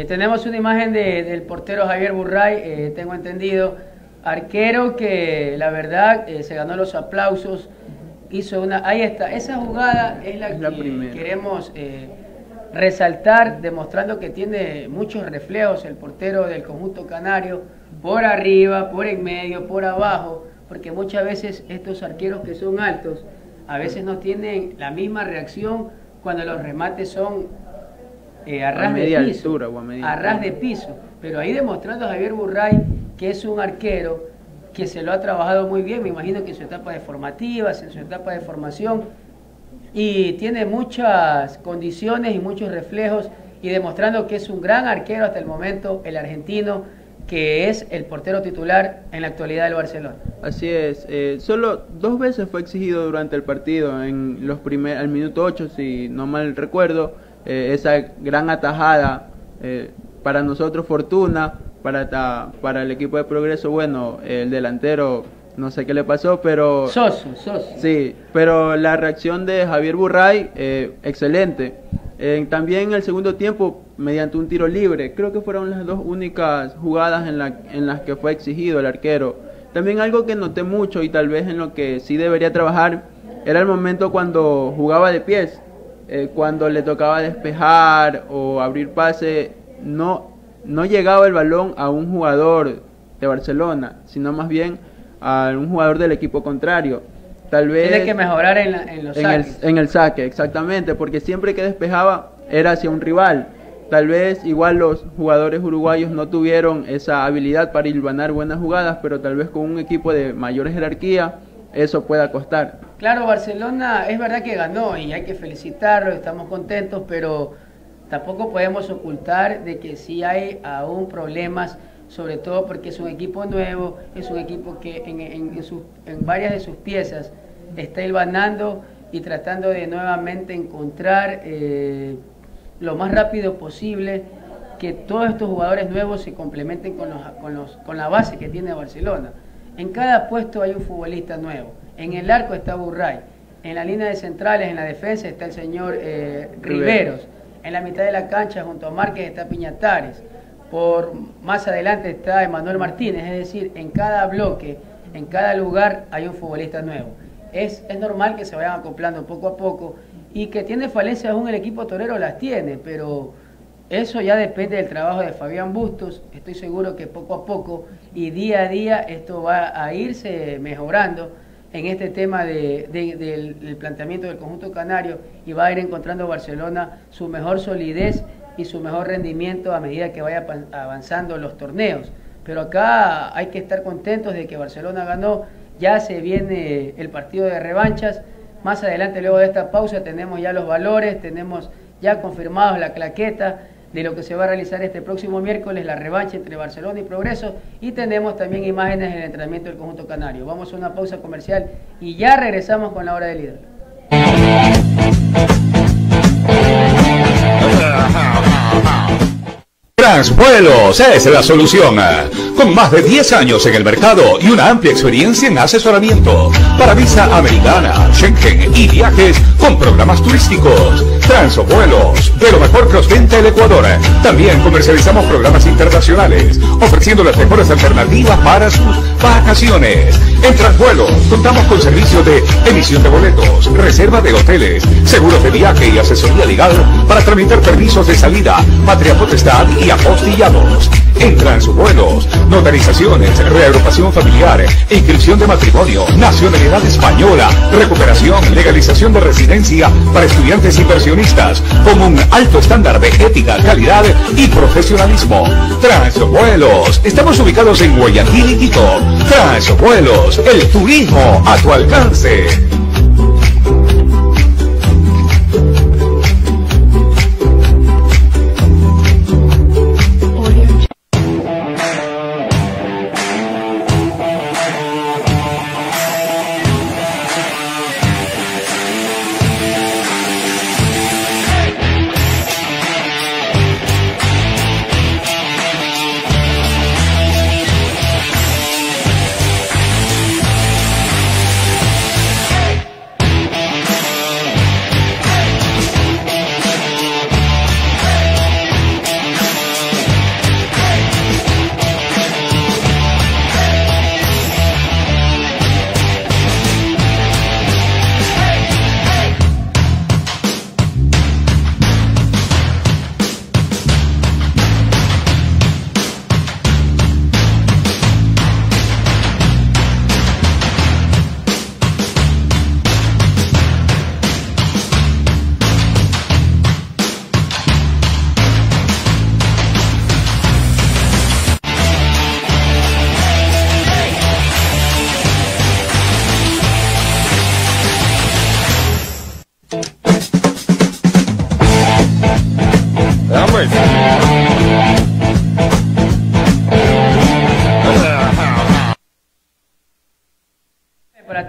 tenemos una imagen del portero Javier Burray, tengo entendido, arquero que la verdad se ganó los aplausos hizo una, ahí está, esa jugada es la, que queremos eh, resaltar, demostrando que tiene muchos reflejos el portero del conjunto canario, por arriba, por en medio, por abajo, porque muchas veces estos arqueros que son altos, a veces no tienen la misma reacción cuando los remates son eh, a ras de piso, a ras de piso, pero ahí demostrando a Javier Burray que es un arquero que se lo ha trabajado muy bien, me imagino que en su etapa de formativas, en su etapa de formación, y tiene muchas condiciones y muchos reflejos, y demostrando que es un gran arquero hasta el momento, el argentino, que es el portero titular en la actualidad del Barcelona. Así es, eh, solo dos veces fue exigido durante el partido, en los primer, al minuto 8, si no mal recuerdo, eh, esa gran atajada, eh, para nosotros fortuna, para, para el equipo de progreso, bueno, el delantero, no sé qué le pasó, pero... Soso, soso. Sí, pero la reacción de Javier Burray, eh, excelente. Eh, también en el segundo tiempo, mediante un tiro libre, creo que fueron las dos únicas jugadas en, la, en las que fue exigido el arquero. También algo que noté mucho y tal vez en lo que sí debería trabajar era el momento cuando jugaba de pies, eh, cuando le tocaba despejar o abrir pase, no, no llegaba el balón a un jugador de Barcelona, sino más bien a un jugador del equipo contrario. Tal vez Tiene que mejorar en, la- en los en el, en el saque, exactamente, porque siempre que despejaba era hacia un rival. Tal vez igual los jugadores uruguayos no tuvieron esa habilidad para hilvanar buenas jugadas, pero tal vez con un equipo de mayor jerarquía eso pueda costar. Claro, Barcelona es verdad que ganó y hay que felicitarlo, estamos contentos, pero tampoco podemos ocultar de que sí hay aún problemas, sobre todo porque es un equipo nuevo, es un equipo que en, en- en sus- en varias de sus piezas está hilvanando y tratando de nuevamente encontrar eh, lo más rápido posible que todos estos jugadores nuevos se complementen con, los, con, los, con la base que tiene Barcelona. En cada puesto hay un futbolista nuevo. En el arco está Burray. En la línea de centrales, en la defensa, está el señor eh, Riveros. En la mitad de la cancha, junto a Márquez, está Piñatares. Por más adelante está Emanuel Martínez. Es decir, en cada bloque, en cada lugar hay un futbolista nuevo. Es, es normal que se vayan acoplando poco a poco y que tiene falencias aún el equipo torero las tiene, pero eso ya depende del trabajo de Fabián Bustos. Estoy seguro que poco a poco y día a día esto va a irse mejorando en este tema de- de- del, del planteamiento del conjunto canario y va a ir encontrando Barcelona su mejor solidez y su mejor rendimiento a medida que vaya avanzando los torneos. Pero acá hay que estar contentos de que Barcelona ganó, ya se viene el partido de revanchas. Más adelante, luego de esta pausa, tenemos ya los valores, tenemos ya confirmados la claqueta de lo que se va a realizar este próximo miércoles, la revancha entre Barcelona y Progreso, y tenemos también imágenes del entrenamiento del conjunto canario. Vamos a una pausa comercial y ya regresamos con la hora del líder. Transvuelos es la solución. Con más de 10 años en el mercado y una amplia experiencia en asesoramiento para visa americana, Schengen y viajes con programas turísticos. Transvuelos, de lo mejor que ostenta el Ecuador. También comercializamos programas internacionales, ofreciendo las mejores alternativas para sus vacaciones. En Transvuelos contamos con servicios de emisión de boletos, reserva de hoteles, seguros de viaje y asesoría legal para tramitar permisos de salida, patria potestad y apostillados. En Transvuelos, notarizaciones, reagrupación familiar, inscripción de matrimonio, nacionalidad española, recuperación, legalización de residencia para estudiantes inversionistas, con un alto estándar de ética, calidad y profesionalismo. Transvuelos, estamos ubicados en Guayaquil y Quito. Transvuelos, el turismo a tu alcance.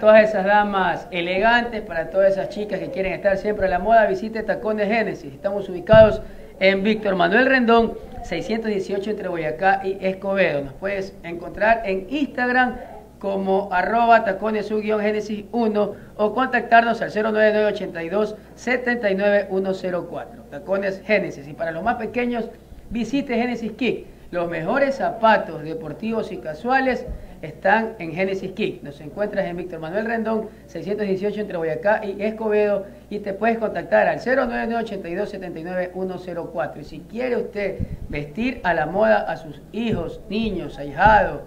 Todas esas damas elegantes, para todas esas chicas que quieren estar siempre a la moda, visite Tacones Génesis. Estamos ubicados en Víctor Manuel Rendón, 618 entre Boyacá y Escobedo. Nos puedes encontrar en Instagram como arroba tacones génesis 1 o contactarnos al 09982 79104. Tacones Génesis. Y para los más pequeños, visite Génesis Kick. Los mejores zapatos deportivos y casuales están en Genesis Kick. Nos encuentras en Víctor Manuel Rendón, 618 entre Boyacá y Escobedo y te puedes contactar al 099-8279-104. Y si quiere usted vestir a la moda a sus hijos, niños, ahijados,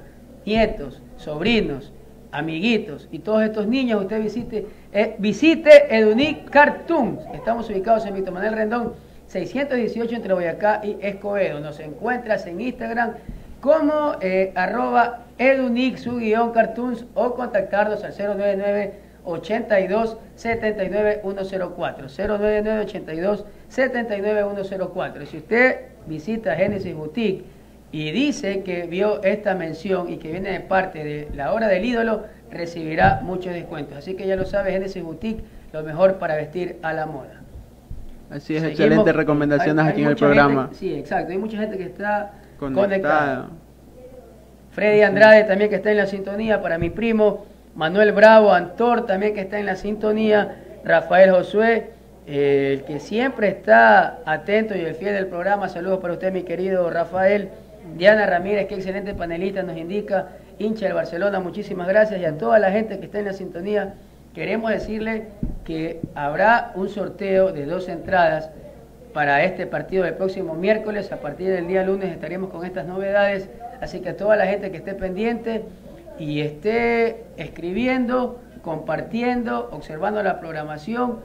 nietos, sobrinos, amiguitos y todos estos niños, usted visite, eh, visite Edunic Cartoons. Estamos ubicados en Víctor Manuel Rendón, 618 entre Boyacá y Escobedo. Nos encuentras en Instagram como eh, guion cartoons o contactarnos al 099 82 79 104 099 82 79 104 si usted visita Genesis Boutique y dice que vio esta mención y que viene de parte de la hora del ídolo recibirá muchos descuentos así que ya lo sabe Genesis Boutique lo mejor para vestir a la moda Así es, excelentes recomendaciones aquí en el programa. sí, exacto. Hay mucha gente que está conectada. Freddy Andrade también que está en la sintonía, para mi primo. Manuel Bravo, Antor también que está en la sintonía. Rafael Josué, eh, el que siempre está atento y el fiel del programa. Saludos para usted, mi querido Rafael. Diana Ramírez, que excelente panelista, nos indica. Hincha del Barcelona, muchísimas gracias. Y a toda la gente que está en la sintonía, queremos decirle que habrá un sorteo de dos entradas para este partido del próximo miércoles. A partir del día lunes estaremos con estas novedades. Así que a toda la gente que esté pendiente y esté escribiendo, compartiendo, observando la programación,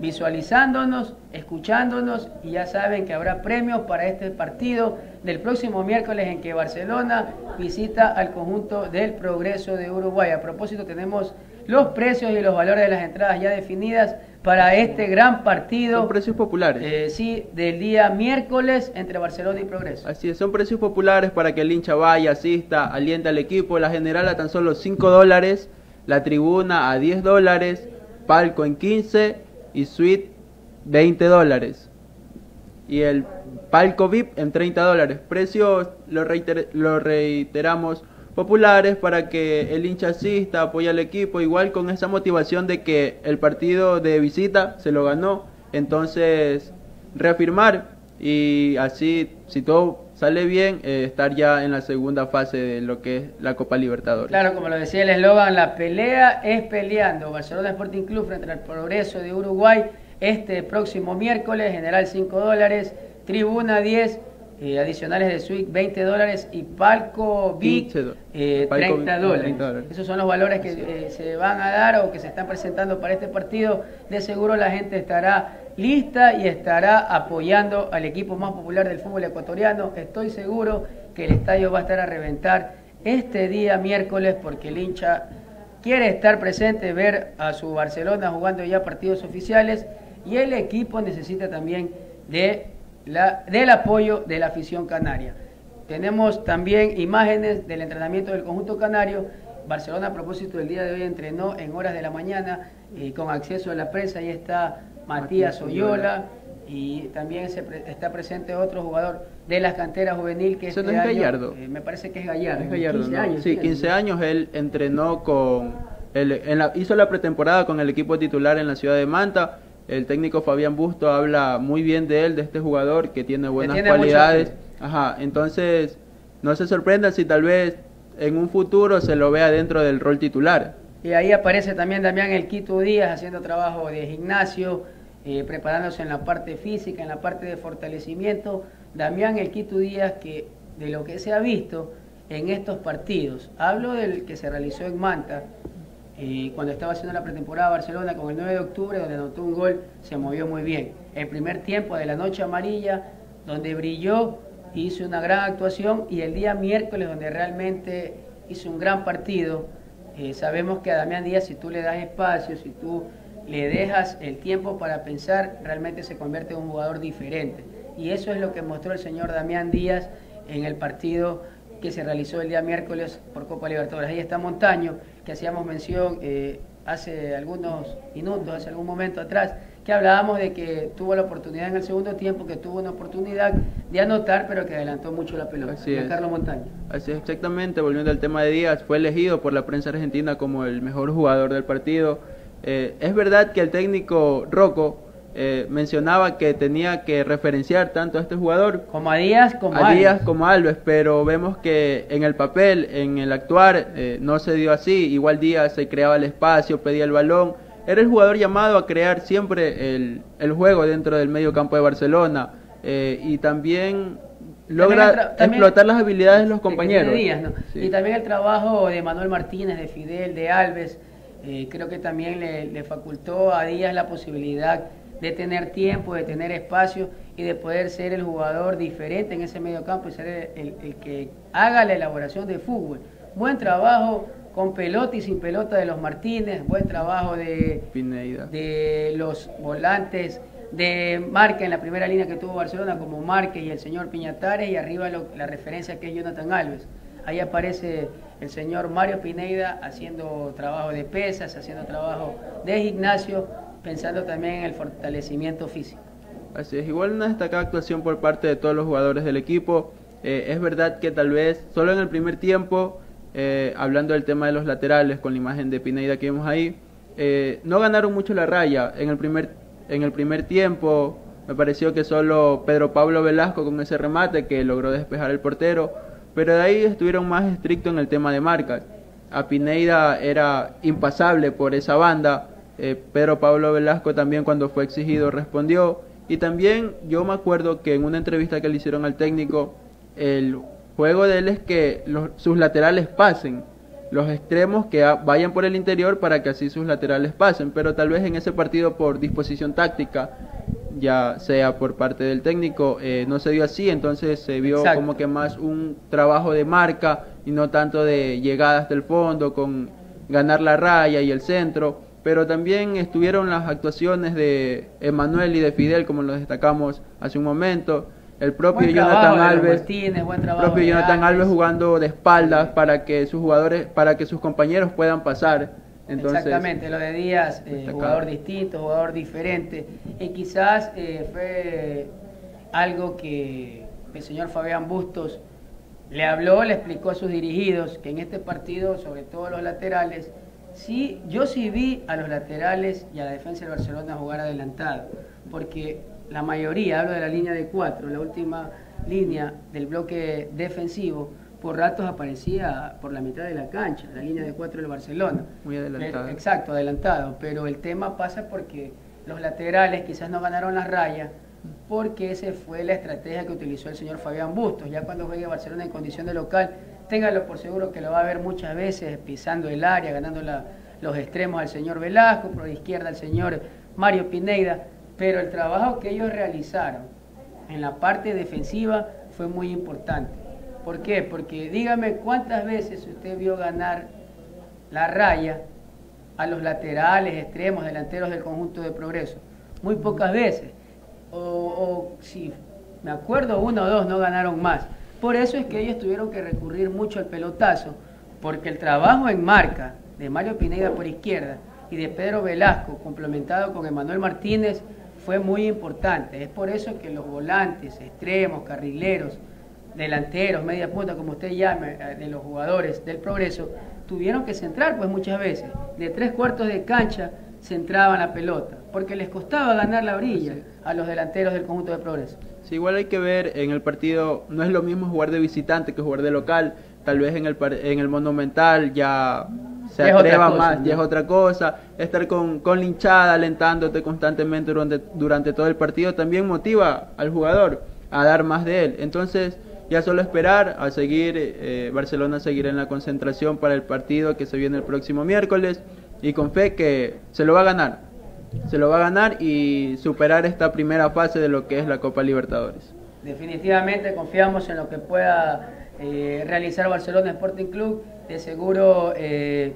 visualizándonos, escuchándonos y ya saben que habrá premios para este partido del próximo miércoles en que Barcelona visita al conjunto del Progreso de Uruguay. A propósito, tenemos los precios y los valores de las entradas ya definidas para este gran partido. Son precios populares. Eh, sí, del día miércoles entre Barcelona y Progreso. Así es, son precios populares para que el hincha vaya, asista, aliente al equipo. La general a tan solo 5 dólares, la tribuna a 10 dólares, palco en 15 y suite 20 dólares. Y el palco VIP en 30 dólares. Precios, lo, lo reiteramos, populares para que el hincha asista, apoye al equipo, igual con esa motivación de que el partido de visita se lo ganó, entonces reafirmar y así, si todo sale bien, eh, estar ya en la segunda fase de lo que es la Copa Libertadores. Claro, como lo decía el eslogan, la pelea es peleando. Barcelona Sporting Club frente al Progreso de Uruguay este próximo miércoles, general 5 dólares, tribuna 10 eh, adicionales de suite 20 dólares y palco 30, eh, dólares. Esos son los valores que eh, se van a dar o que se están presentando para este partido. De seguro la gente estará lista y estará apoyando al equipo más popular del fútbol ecuatoriano. Estoy seguro que el estadio va a estar a reventar este día miércoles porque el hincha quiere estar presente, ver a su Barcelona jugando ya partidos oficiales y el equipo necesita también de del apoyo de la afición canaria. Tenemos también imágenes del entrenamiento del conjunto canario. Barcelona a propósito del día de hoy entrenó en horas de la mañana eh, con acceso a la prensa. Ahí está Matías Oyola y también se está presente otro jugador de las canteras juvenil que este no es Gallardo. Eh, me parece que es Gallardo. Es Gallardo 15 años. Sí, 15 años él entrenó con en la, hizo la pretemporada con el equipo titular en la ciudad de Manta el técnico Fabián Busto habla muy bien de él, de este jugador que tiene buenas cualidades. Ajá, entonces no se sorprendan si tal vez en un futuro se lo vea dentro del rol titular. Y ahí aparece también Damián El Quito Díaz haciendo trabajo de gimnasio, eh, preparándose en la parte física, en la parte de fortalecimiento. Damián El Quito Díaz que de lo que se ha visto en estos partidos, hablo del que se realizó en Manta, y cuando estaba haciendo la pretemporada Barcelona con el 9 de octubre, donde anotó un gol, se movió muy bien. El primer tiempo de la noche amarilla, donde brilló, hizo una gran actuación y el día miércoles, donde realmente hizo un gran partido, eh, sabemos que a Damián Díaz, si tú le das espacio, si tú le dejas el tiempo para pensar, realmente se convierte en un jugador diferente. Y eso es lo que mostró el señor Damián Díaz en el partido que se realizó el día miércoles por Copa Libertadores. Ahí está Montaño, que hacíamos mención eh, hace algunos minutos, hace algún momento atrás, que hablábamos de que tuvo la oportunidad en el segundo tiempo, que tuvo una oportunidad de anotar, pero que adelantó mucho la pelota. Así es. Carlos Montaño. Así es, exactamente. Volviendo al tema de Díaz, fue elegido por la prensa argentina como el mejor jugador del partido. Eh, es verdad que el técnico Rocco eh, mencionaba que tenía que referenciar tanto a este jugador como a Díaz como a Díaz Alves. como a Alves, pero vemos que en el papel, en el actuar, eh, no se dio así. Igual Díaz se creaba el espacio, pedía el balón. Era el jugador llamado a crear siempre el, el juego dentro del medio campo de Barcelona eh, y también logra también- explotar las habilidades de los de compañeros. Díaz, ¿no? Sí. Y también el trabajo de Manuel Martínez, de Fidel, de Alves, eh, creo que también le, le facultó a Díaz la posibilidad de tener tiempo, de tener espacio y de poder ser el jugador diferente en ese medio campo y ser el, el- el que haga la elaboración de fútbol. Buen trabajo con pelota y sin pelota de los Martínez, buen trabajo de, Pineda. de los volantes de Marca en la primera línea que tuvo Barcelona como Márquez y el señor Piñatares y arriba lo- la referencia que es Jonathan Alves. Ahí aparece el señor Mario Pineida haciendo trabajo de pesas, haciendo trabajo de gimnasio, pensando también en el fortalecimiento físico. Así es, igual una destacada actuación por parte de todos los jugadores del equipo. Eh, es verdad que tal vez solo en el primer tiempo, eh, hablando del tema de los laterales, con la imagen de Pineida que vemos ahí, eh, no ganaron mucho la raya. En el primer, en el primer tiempo me pareció que solo Pedro Pablo Velasco con ese remate que logró despejar el portero, pero de ahí estuvieron más estrictos en el tema de marca. A Pineida era impasable por esa banda. Eh, Pedro Pablo Velasco también cuando fue exigido respondió. Y también yo me acuerdo que en una entrevista que le hicieron al técnico, el juego de él es que los- sus laterales pasen, los extremos que a- vayan por el interior para que así sus laterales pasen. Pero tal vez en ese partido por disposición táctica, ya sea por parte del técnico, eh, no se dio así, entonces se vio Exacto. como que más un trabajo de marca y no tanto de llegada hasta el fondo con ganar la raya y el centro, pero también estuvieron las actuaciones de Emanuel y de Fidel, como lo destacamos hace un momento, el propio Buen Jonathan Alves, Martínez, buen el trabajo propio Jonathan Alves. Jugando de espaldas para que sus jugadores, para que sus compañeros puedan pasar. Entonces, Exactamente, lo de Díaz, eh, jugador distinto, jugador diferente. Y quizás eh, fue algo que el señor Fabián Bustos le habló, le explicó a sus dirigidos que en este partido, sobre todo los laterales, sí, yo sí vi a los laterales y a la defensa del Barcelona jugar adelantado, porque la mayoría, hablo de la línea de cuatro, la última línea del bloque defensivo, por ratos aparecía por la mitad de la cancha, la línea de cuatro del Barcelona. Muy adelantado. Pero- exacto, adelantado. Pero el tema pasa porque los laterales quizás no ganaron las rayas, porque esa fue la estrategia que utilizó el señor Fabián Bustos. Ya cuando juegue Barcelona en condición de local, téngalo por seguro que lo va a ver muchas veces pisando el área, ganando los extremos al señor Velasco, por la izquierda al señor Mario Pineida. Pero el trabajo que ellos realizaron en la parte defensiva fue muy importante. ¿Por qué? Porque dígame cuántas veces usted vio ganar la raya a los laterales, extremos, delanteros del conjunto de progreso. Muy pocas veces. O si me acuerdo, uno o dos no ganaron más. Por eso es que ellos tuvieron que recurrir mucho al pelotazo, porque el trabajo en marca de Mario Pineda por izquierda y de Pedro Velasco, complementado con Emanuel Martínez, fue muy importante. Es por eso que los volantes, extremos, carrileros, delanteros, media punta, como usted llame, eh, de los jugadores del progreso, tuvieron que centrar, pues muchas veces, de tres cuartos de cancha centraban la pelota, porque les costaba ganar la orilla a los delanteros del conjunto de progreso. Sí, igual hay que ver en el partido, no es lo mismo jugar de visitante que jugar de local. Tal vez en el, en el Monumental ya se es atreva cosa, más, ¿no? ya es otra cosa. Estar con, con la hinchada alentándote constantemente durante, durante todo el partido también motiva al jugador a dar más de él. Entonces, ya solo esperar a seguir, eh, Barcelona seguir en la concentración para el partido que se viene el próximo miércoles y con fe que se lo va a ganar. Se lo va a ganar y superar esta primera fase de lo que es la Copa Libertadores. Definitivamente confiamos en lo que pueda eh, realizar Barcelona Sporting Club. De seguro eh,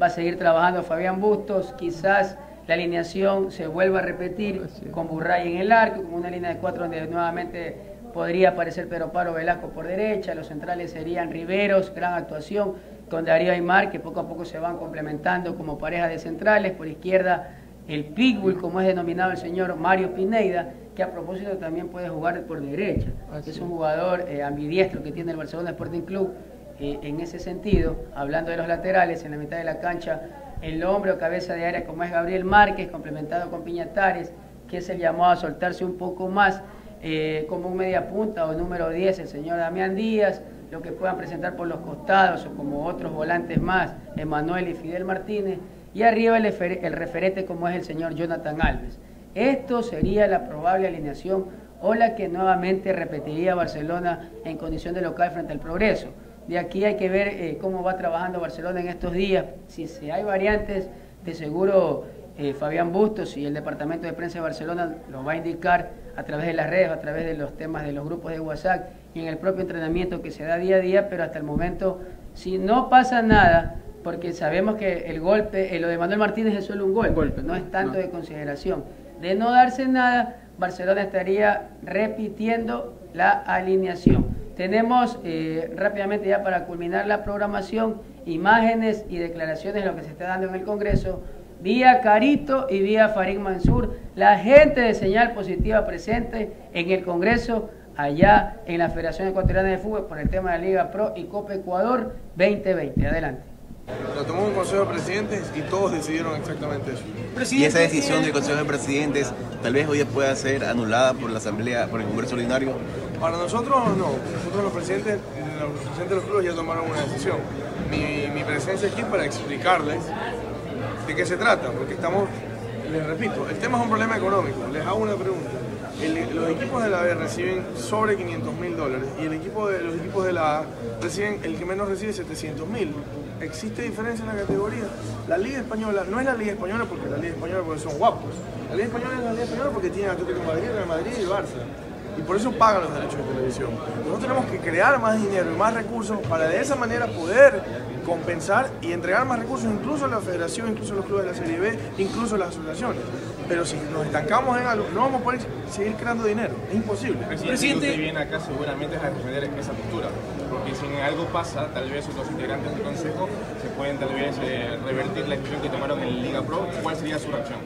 va a seguir trabajando Fabián Bustos. Quizás la alineación se vuelva a repetir con Burray en el arco, con una línea de cuatro donde nuevamente podría aparecer Pedro Paro Velasco por derecha. Los centrales serían Riveros, gran actuación, con Darío Aymar, que poco a poco se van complementando como pareja de centrales. Por izquierda, el Pitbull, como es denominado el señor Mario Pineida, que a propósito también puede jugar por derecha. Es un jugador eh, ambidiestro que tiene el Barcelona Sporting Club. Eh, en ese sentido, hablando de los laterales, en la mitad de la cancha, el hombre o cabeza de área como es Gabriel Márquez, complementado con Piñatares, que es el llamado a soltarse un poco más eh, como un media punta o número 10 el señor Damián Díaz, lo que puedan presentar por los costados o como otros volantes más, Emanuel y Fidel Martínez, y arriba el, el referente como es el señor Jonathan Alves. Esto sería la probable alineación o la que nuevamente repetiría Barcelona en condición de local frente al progreso. De aquí hay que ver eh, cómo va trabajando Barcelona en estos días. Si, hay variantes, de seguro eh, Fabián Bustos y el Departamento de Prensa de Barcelona lo va a indicar a través de las redes, a través de los temas de los grupos de WhatsApp y en el propio entrenamiento que se da día a día, pero hasta el momento, si no pasa nada, porque sabemos que el golpe, eh, lo de Manuel Martínez es solo un golpe, no es tanto de consideración. De no darse nada, Barcelona estaría repitiendo la alineación. Tenemos eh, rápidamente ya para culminar la programación imágenes y declaraciones de lo que se está dando en el Congreso vía Carito y vía Farid Mansur, la gente de señal positiva presente en el Congreso allá en la Federación Ecuatoriana de Fútbol por el tema de la Liga Pro y Copa Ecuador 2020. Adelante. Lo tomó un Consejo de Presidentes y todos decidieron exactamente eso. Y esa decisión del Consejo de Presidentes tal vez hoy pueda ser anulada por la Asamblea, por el Congreso Ordinario. Para nosotros no, nosotros los presidentes, los presidentes de los clubes ya tomaron una decisión. Mi, mi presencia aquí para explicarles de qué se trata, porque estamos, les repito, el tema es un problema económico. Les hago una pregunta. los equipos de la B reciben sobre 500 mil dólares y el equipo de, los equipos de la A reciben, el que menos recibe 700 mil. ¿Existe diferencia en la categoría? La Liga Española no es la Liga Española porque la Liga Española porque son guapos. La Liga Española es la Liga Española porque tiene Atlético de Madrid, Real Madrid y Barça y por eso pagan los derechos de televisión. Nosotros tenemos que crear más dinero y más recursos para de esa manera poder compensar y entregar más recursos incluso a la federación, incluso a los clubes de la Serie B, incluso a las asociaciones. Pero si nos estancamos en algo, no vamos a poder seguir creando dinero. Es imposible. Presidente, Presidente. usted viene acá seguramente a defender esa postura, porque si algo pasa, tal vez otros integrantes del Consejo se pueden tal vez eh, revertir la decisión que tomaron en Liga Pro. ¿Cuál sería su reacción?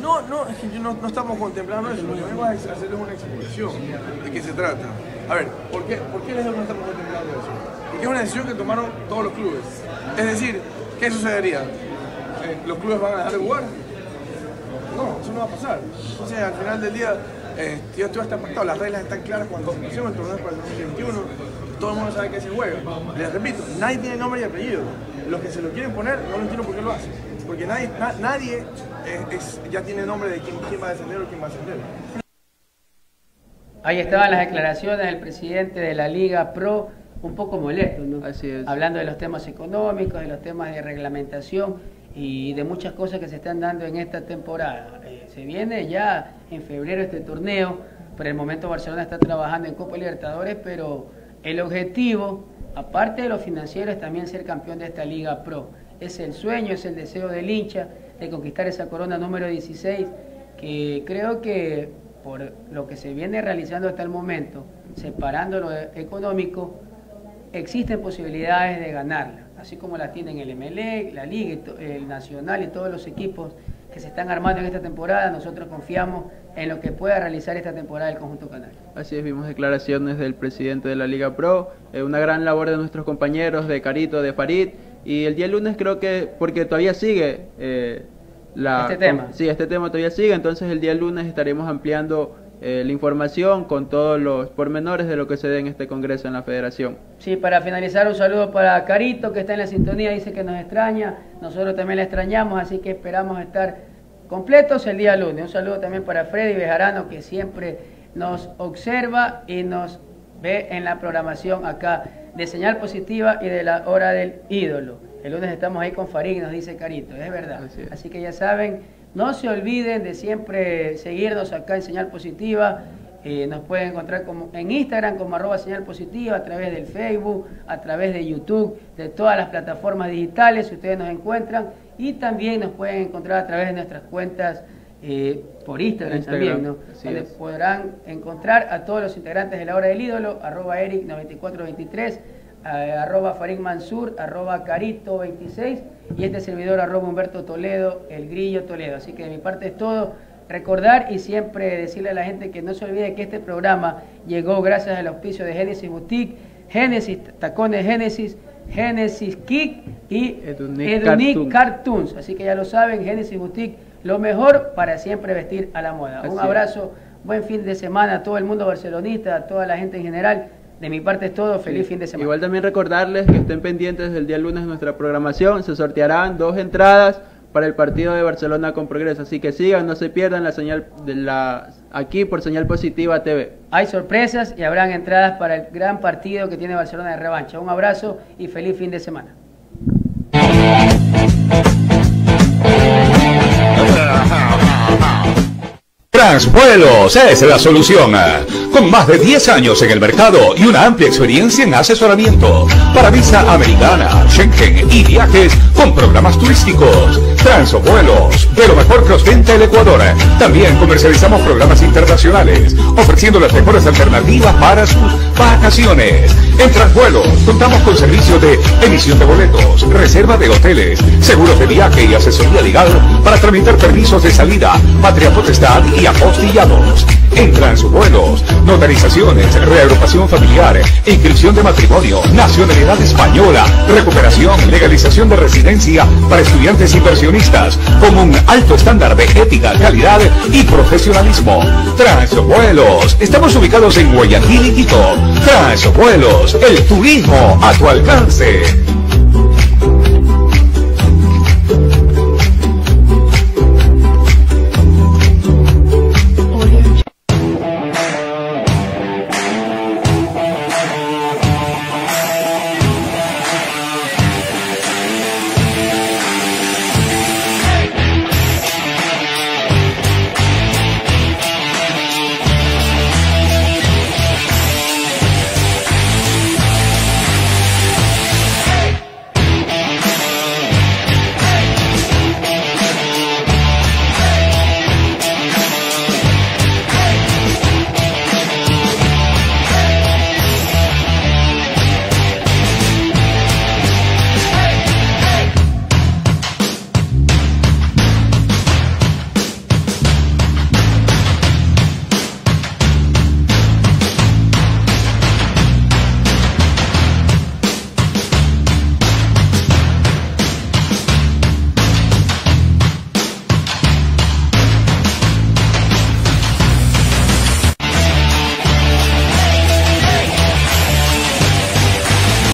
No, no, es que no, no estamos contemplando eso. Lo que vengo a hacer es una explicación de qué se trata. A ver, ¿por qué, ¿por qué les digo que no estamos contemplando eso? Porque es una decisión que tomaron todos los clubes. Es decir, ¿qué sucedería? Eh, ¿Los clubes van a dejar de jugar? No, eso no va a pasar. Entonces, al final del día, eh, todo está pactado, las reglas están claras cuando se inició el torneo para el 2021, todo el mundo sabe que se juega. Les repito, nadie tiene nombre y apellido. Los que se lo quieren poner, no lo entiendo por qué lo hacen. Porque nadie, nadie ya tiene nombre de quién, quién va a descender o quién va a ascender. Ahí estaban las declaraciones del presidente de la Liga Pro, un poco molesto, ¿no? Así es. Hablando de los temas económicos, de los temas de reglamentación y de muchas cosas que se están dando en esta temporada. Eh, se viene ya en febrero este torneo, por el momento Barcelona está trabajando en Copa Libertadores, pero el objetivo, aparte de lo financiero, es también ser campeón de esta Liga Pro. Es el sueño, es el deseo del hincha de conquistar esa corona número 16, que creo que por lo que se viene realizando hasta el momento, separando lo económico, existen posibilidades de ganarla, así como las tienen el MLE, la Liga, el Nacional y todos los equipos que se están armando en esta temporada, nosotros confiamos en lo que pueda realizar esta temporada el conjunto canal. Así es, vimos declaraciones del presidente de la Liga Pro, eh, una gran labor de nuestros compañeros de Carito, de Farid, y el día lunes creo que, porque todavía sigue eh, la... Este tema. sí, este tema todavía sigue, entonces el día lunes estaremos ampliando eh, la información con todos los pormenores de lo que se dé en este congreso en la federación. Sí, para finalizar un saludo para Carito que está en la sintonía, dice que nos extraña, nosotros también la extrañamos, así que esperamos estar completos el día lunes. Un saludo también para Freddy Bejarano que siempre nos observa y nos ve en la programación acá de señal positiva y de la hora del ídolo. El lunes estamos ahí con Farid, nos dice Carito, es verdad. Así, que ya saben, no se olviden de siempre seguirnos acá en señal positiva. Eh, nos pueden encontrar como, en Instagram como arroba señal positiva, a través del Facebook, a través de YouTube, de todas las plataformas digitales, si ustedes nos encuentran. Y también nos pueden encontrar a través de nuestras cuentas eh, por Instagram, también, ¿no? donde podrán encontrar a todos los integrantes de la hora del ídolo, arroba Eric9423, eh, arroba Farid Mansur, arroba Carito26 y este servidor arroba Humberto Toledo, el Grillo Toledo. Así que de mi parte es todo. Recordar y siempre decirle a la gente que no se olvide que este programa llegó gracias al auspicio de Genesis Boutique, Genesis Tacones Genesis, Genesis Kick y Edunic, Cartoons. Así que ya lo saben, Genesis Boutique lo mejor para siempre vestir a la moda. Un abrazo, buen fin de semana a todo el mundo barcelonista, a toda la gente en general. De mi parte es todo, feliz fin de semana. Igual también recordarles que estén pendientes del día lunes de nuestra programación. Se sortearán dos entradas para el partido de Barcelona con Progreso. Así que sigan, no se pierdan la señal de la aquí por señal positiva TV. Hay sorpresas y habrán entradas para el gran partido que tiene Barcelona de revancha. Un abrazo y feliz fin de semana. Transvuelos es la solución. Con más de 10 años en el mercado y una amplia experiencia en asesoramiento para visa americana, Schengen y viajes con programas turísticos. Transvuelos, de lo mejor que ostenta el Ecuador. También comercializamos programas internacionales, ofreciendo las mejores alternativas para sus vacaciones. En Transvuelos contamos con servicios de emisión de boletos, reserva de hoteles, seguros de viaje y asesoría legal para tramitar permisos de salida, patria potestad y apostillados. En Transvuelos, notarizaciones, reagrupación familiar, inscripción de matrimonio, nacionalidad española, recuperación, legalización de residencia para estudiantes inversionistas, con un alto estándar de ética, calidad y profesionalismo. Transvuelos, estamos ubicados en Guayaquil y Quito. Transvuelos, el turismo a tu alcance.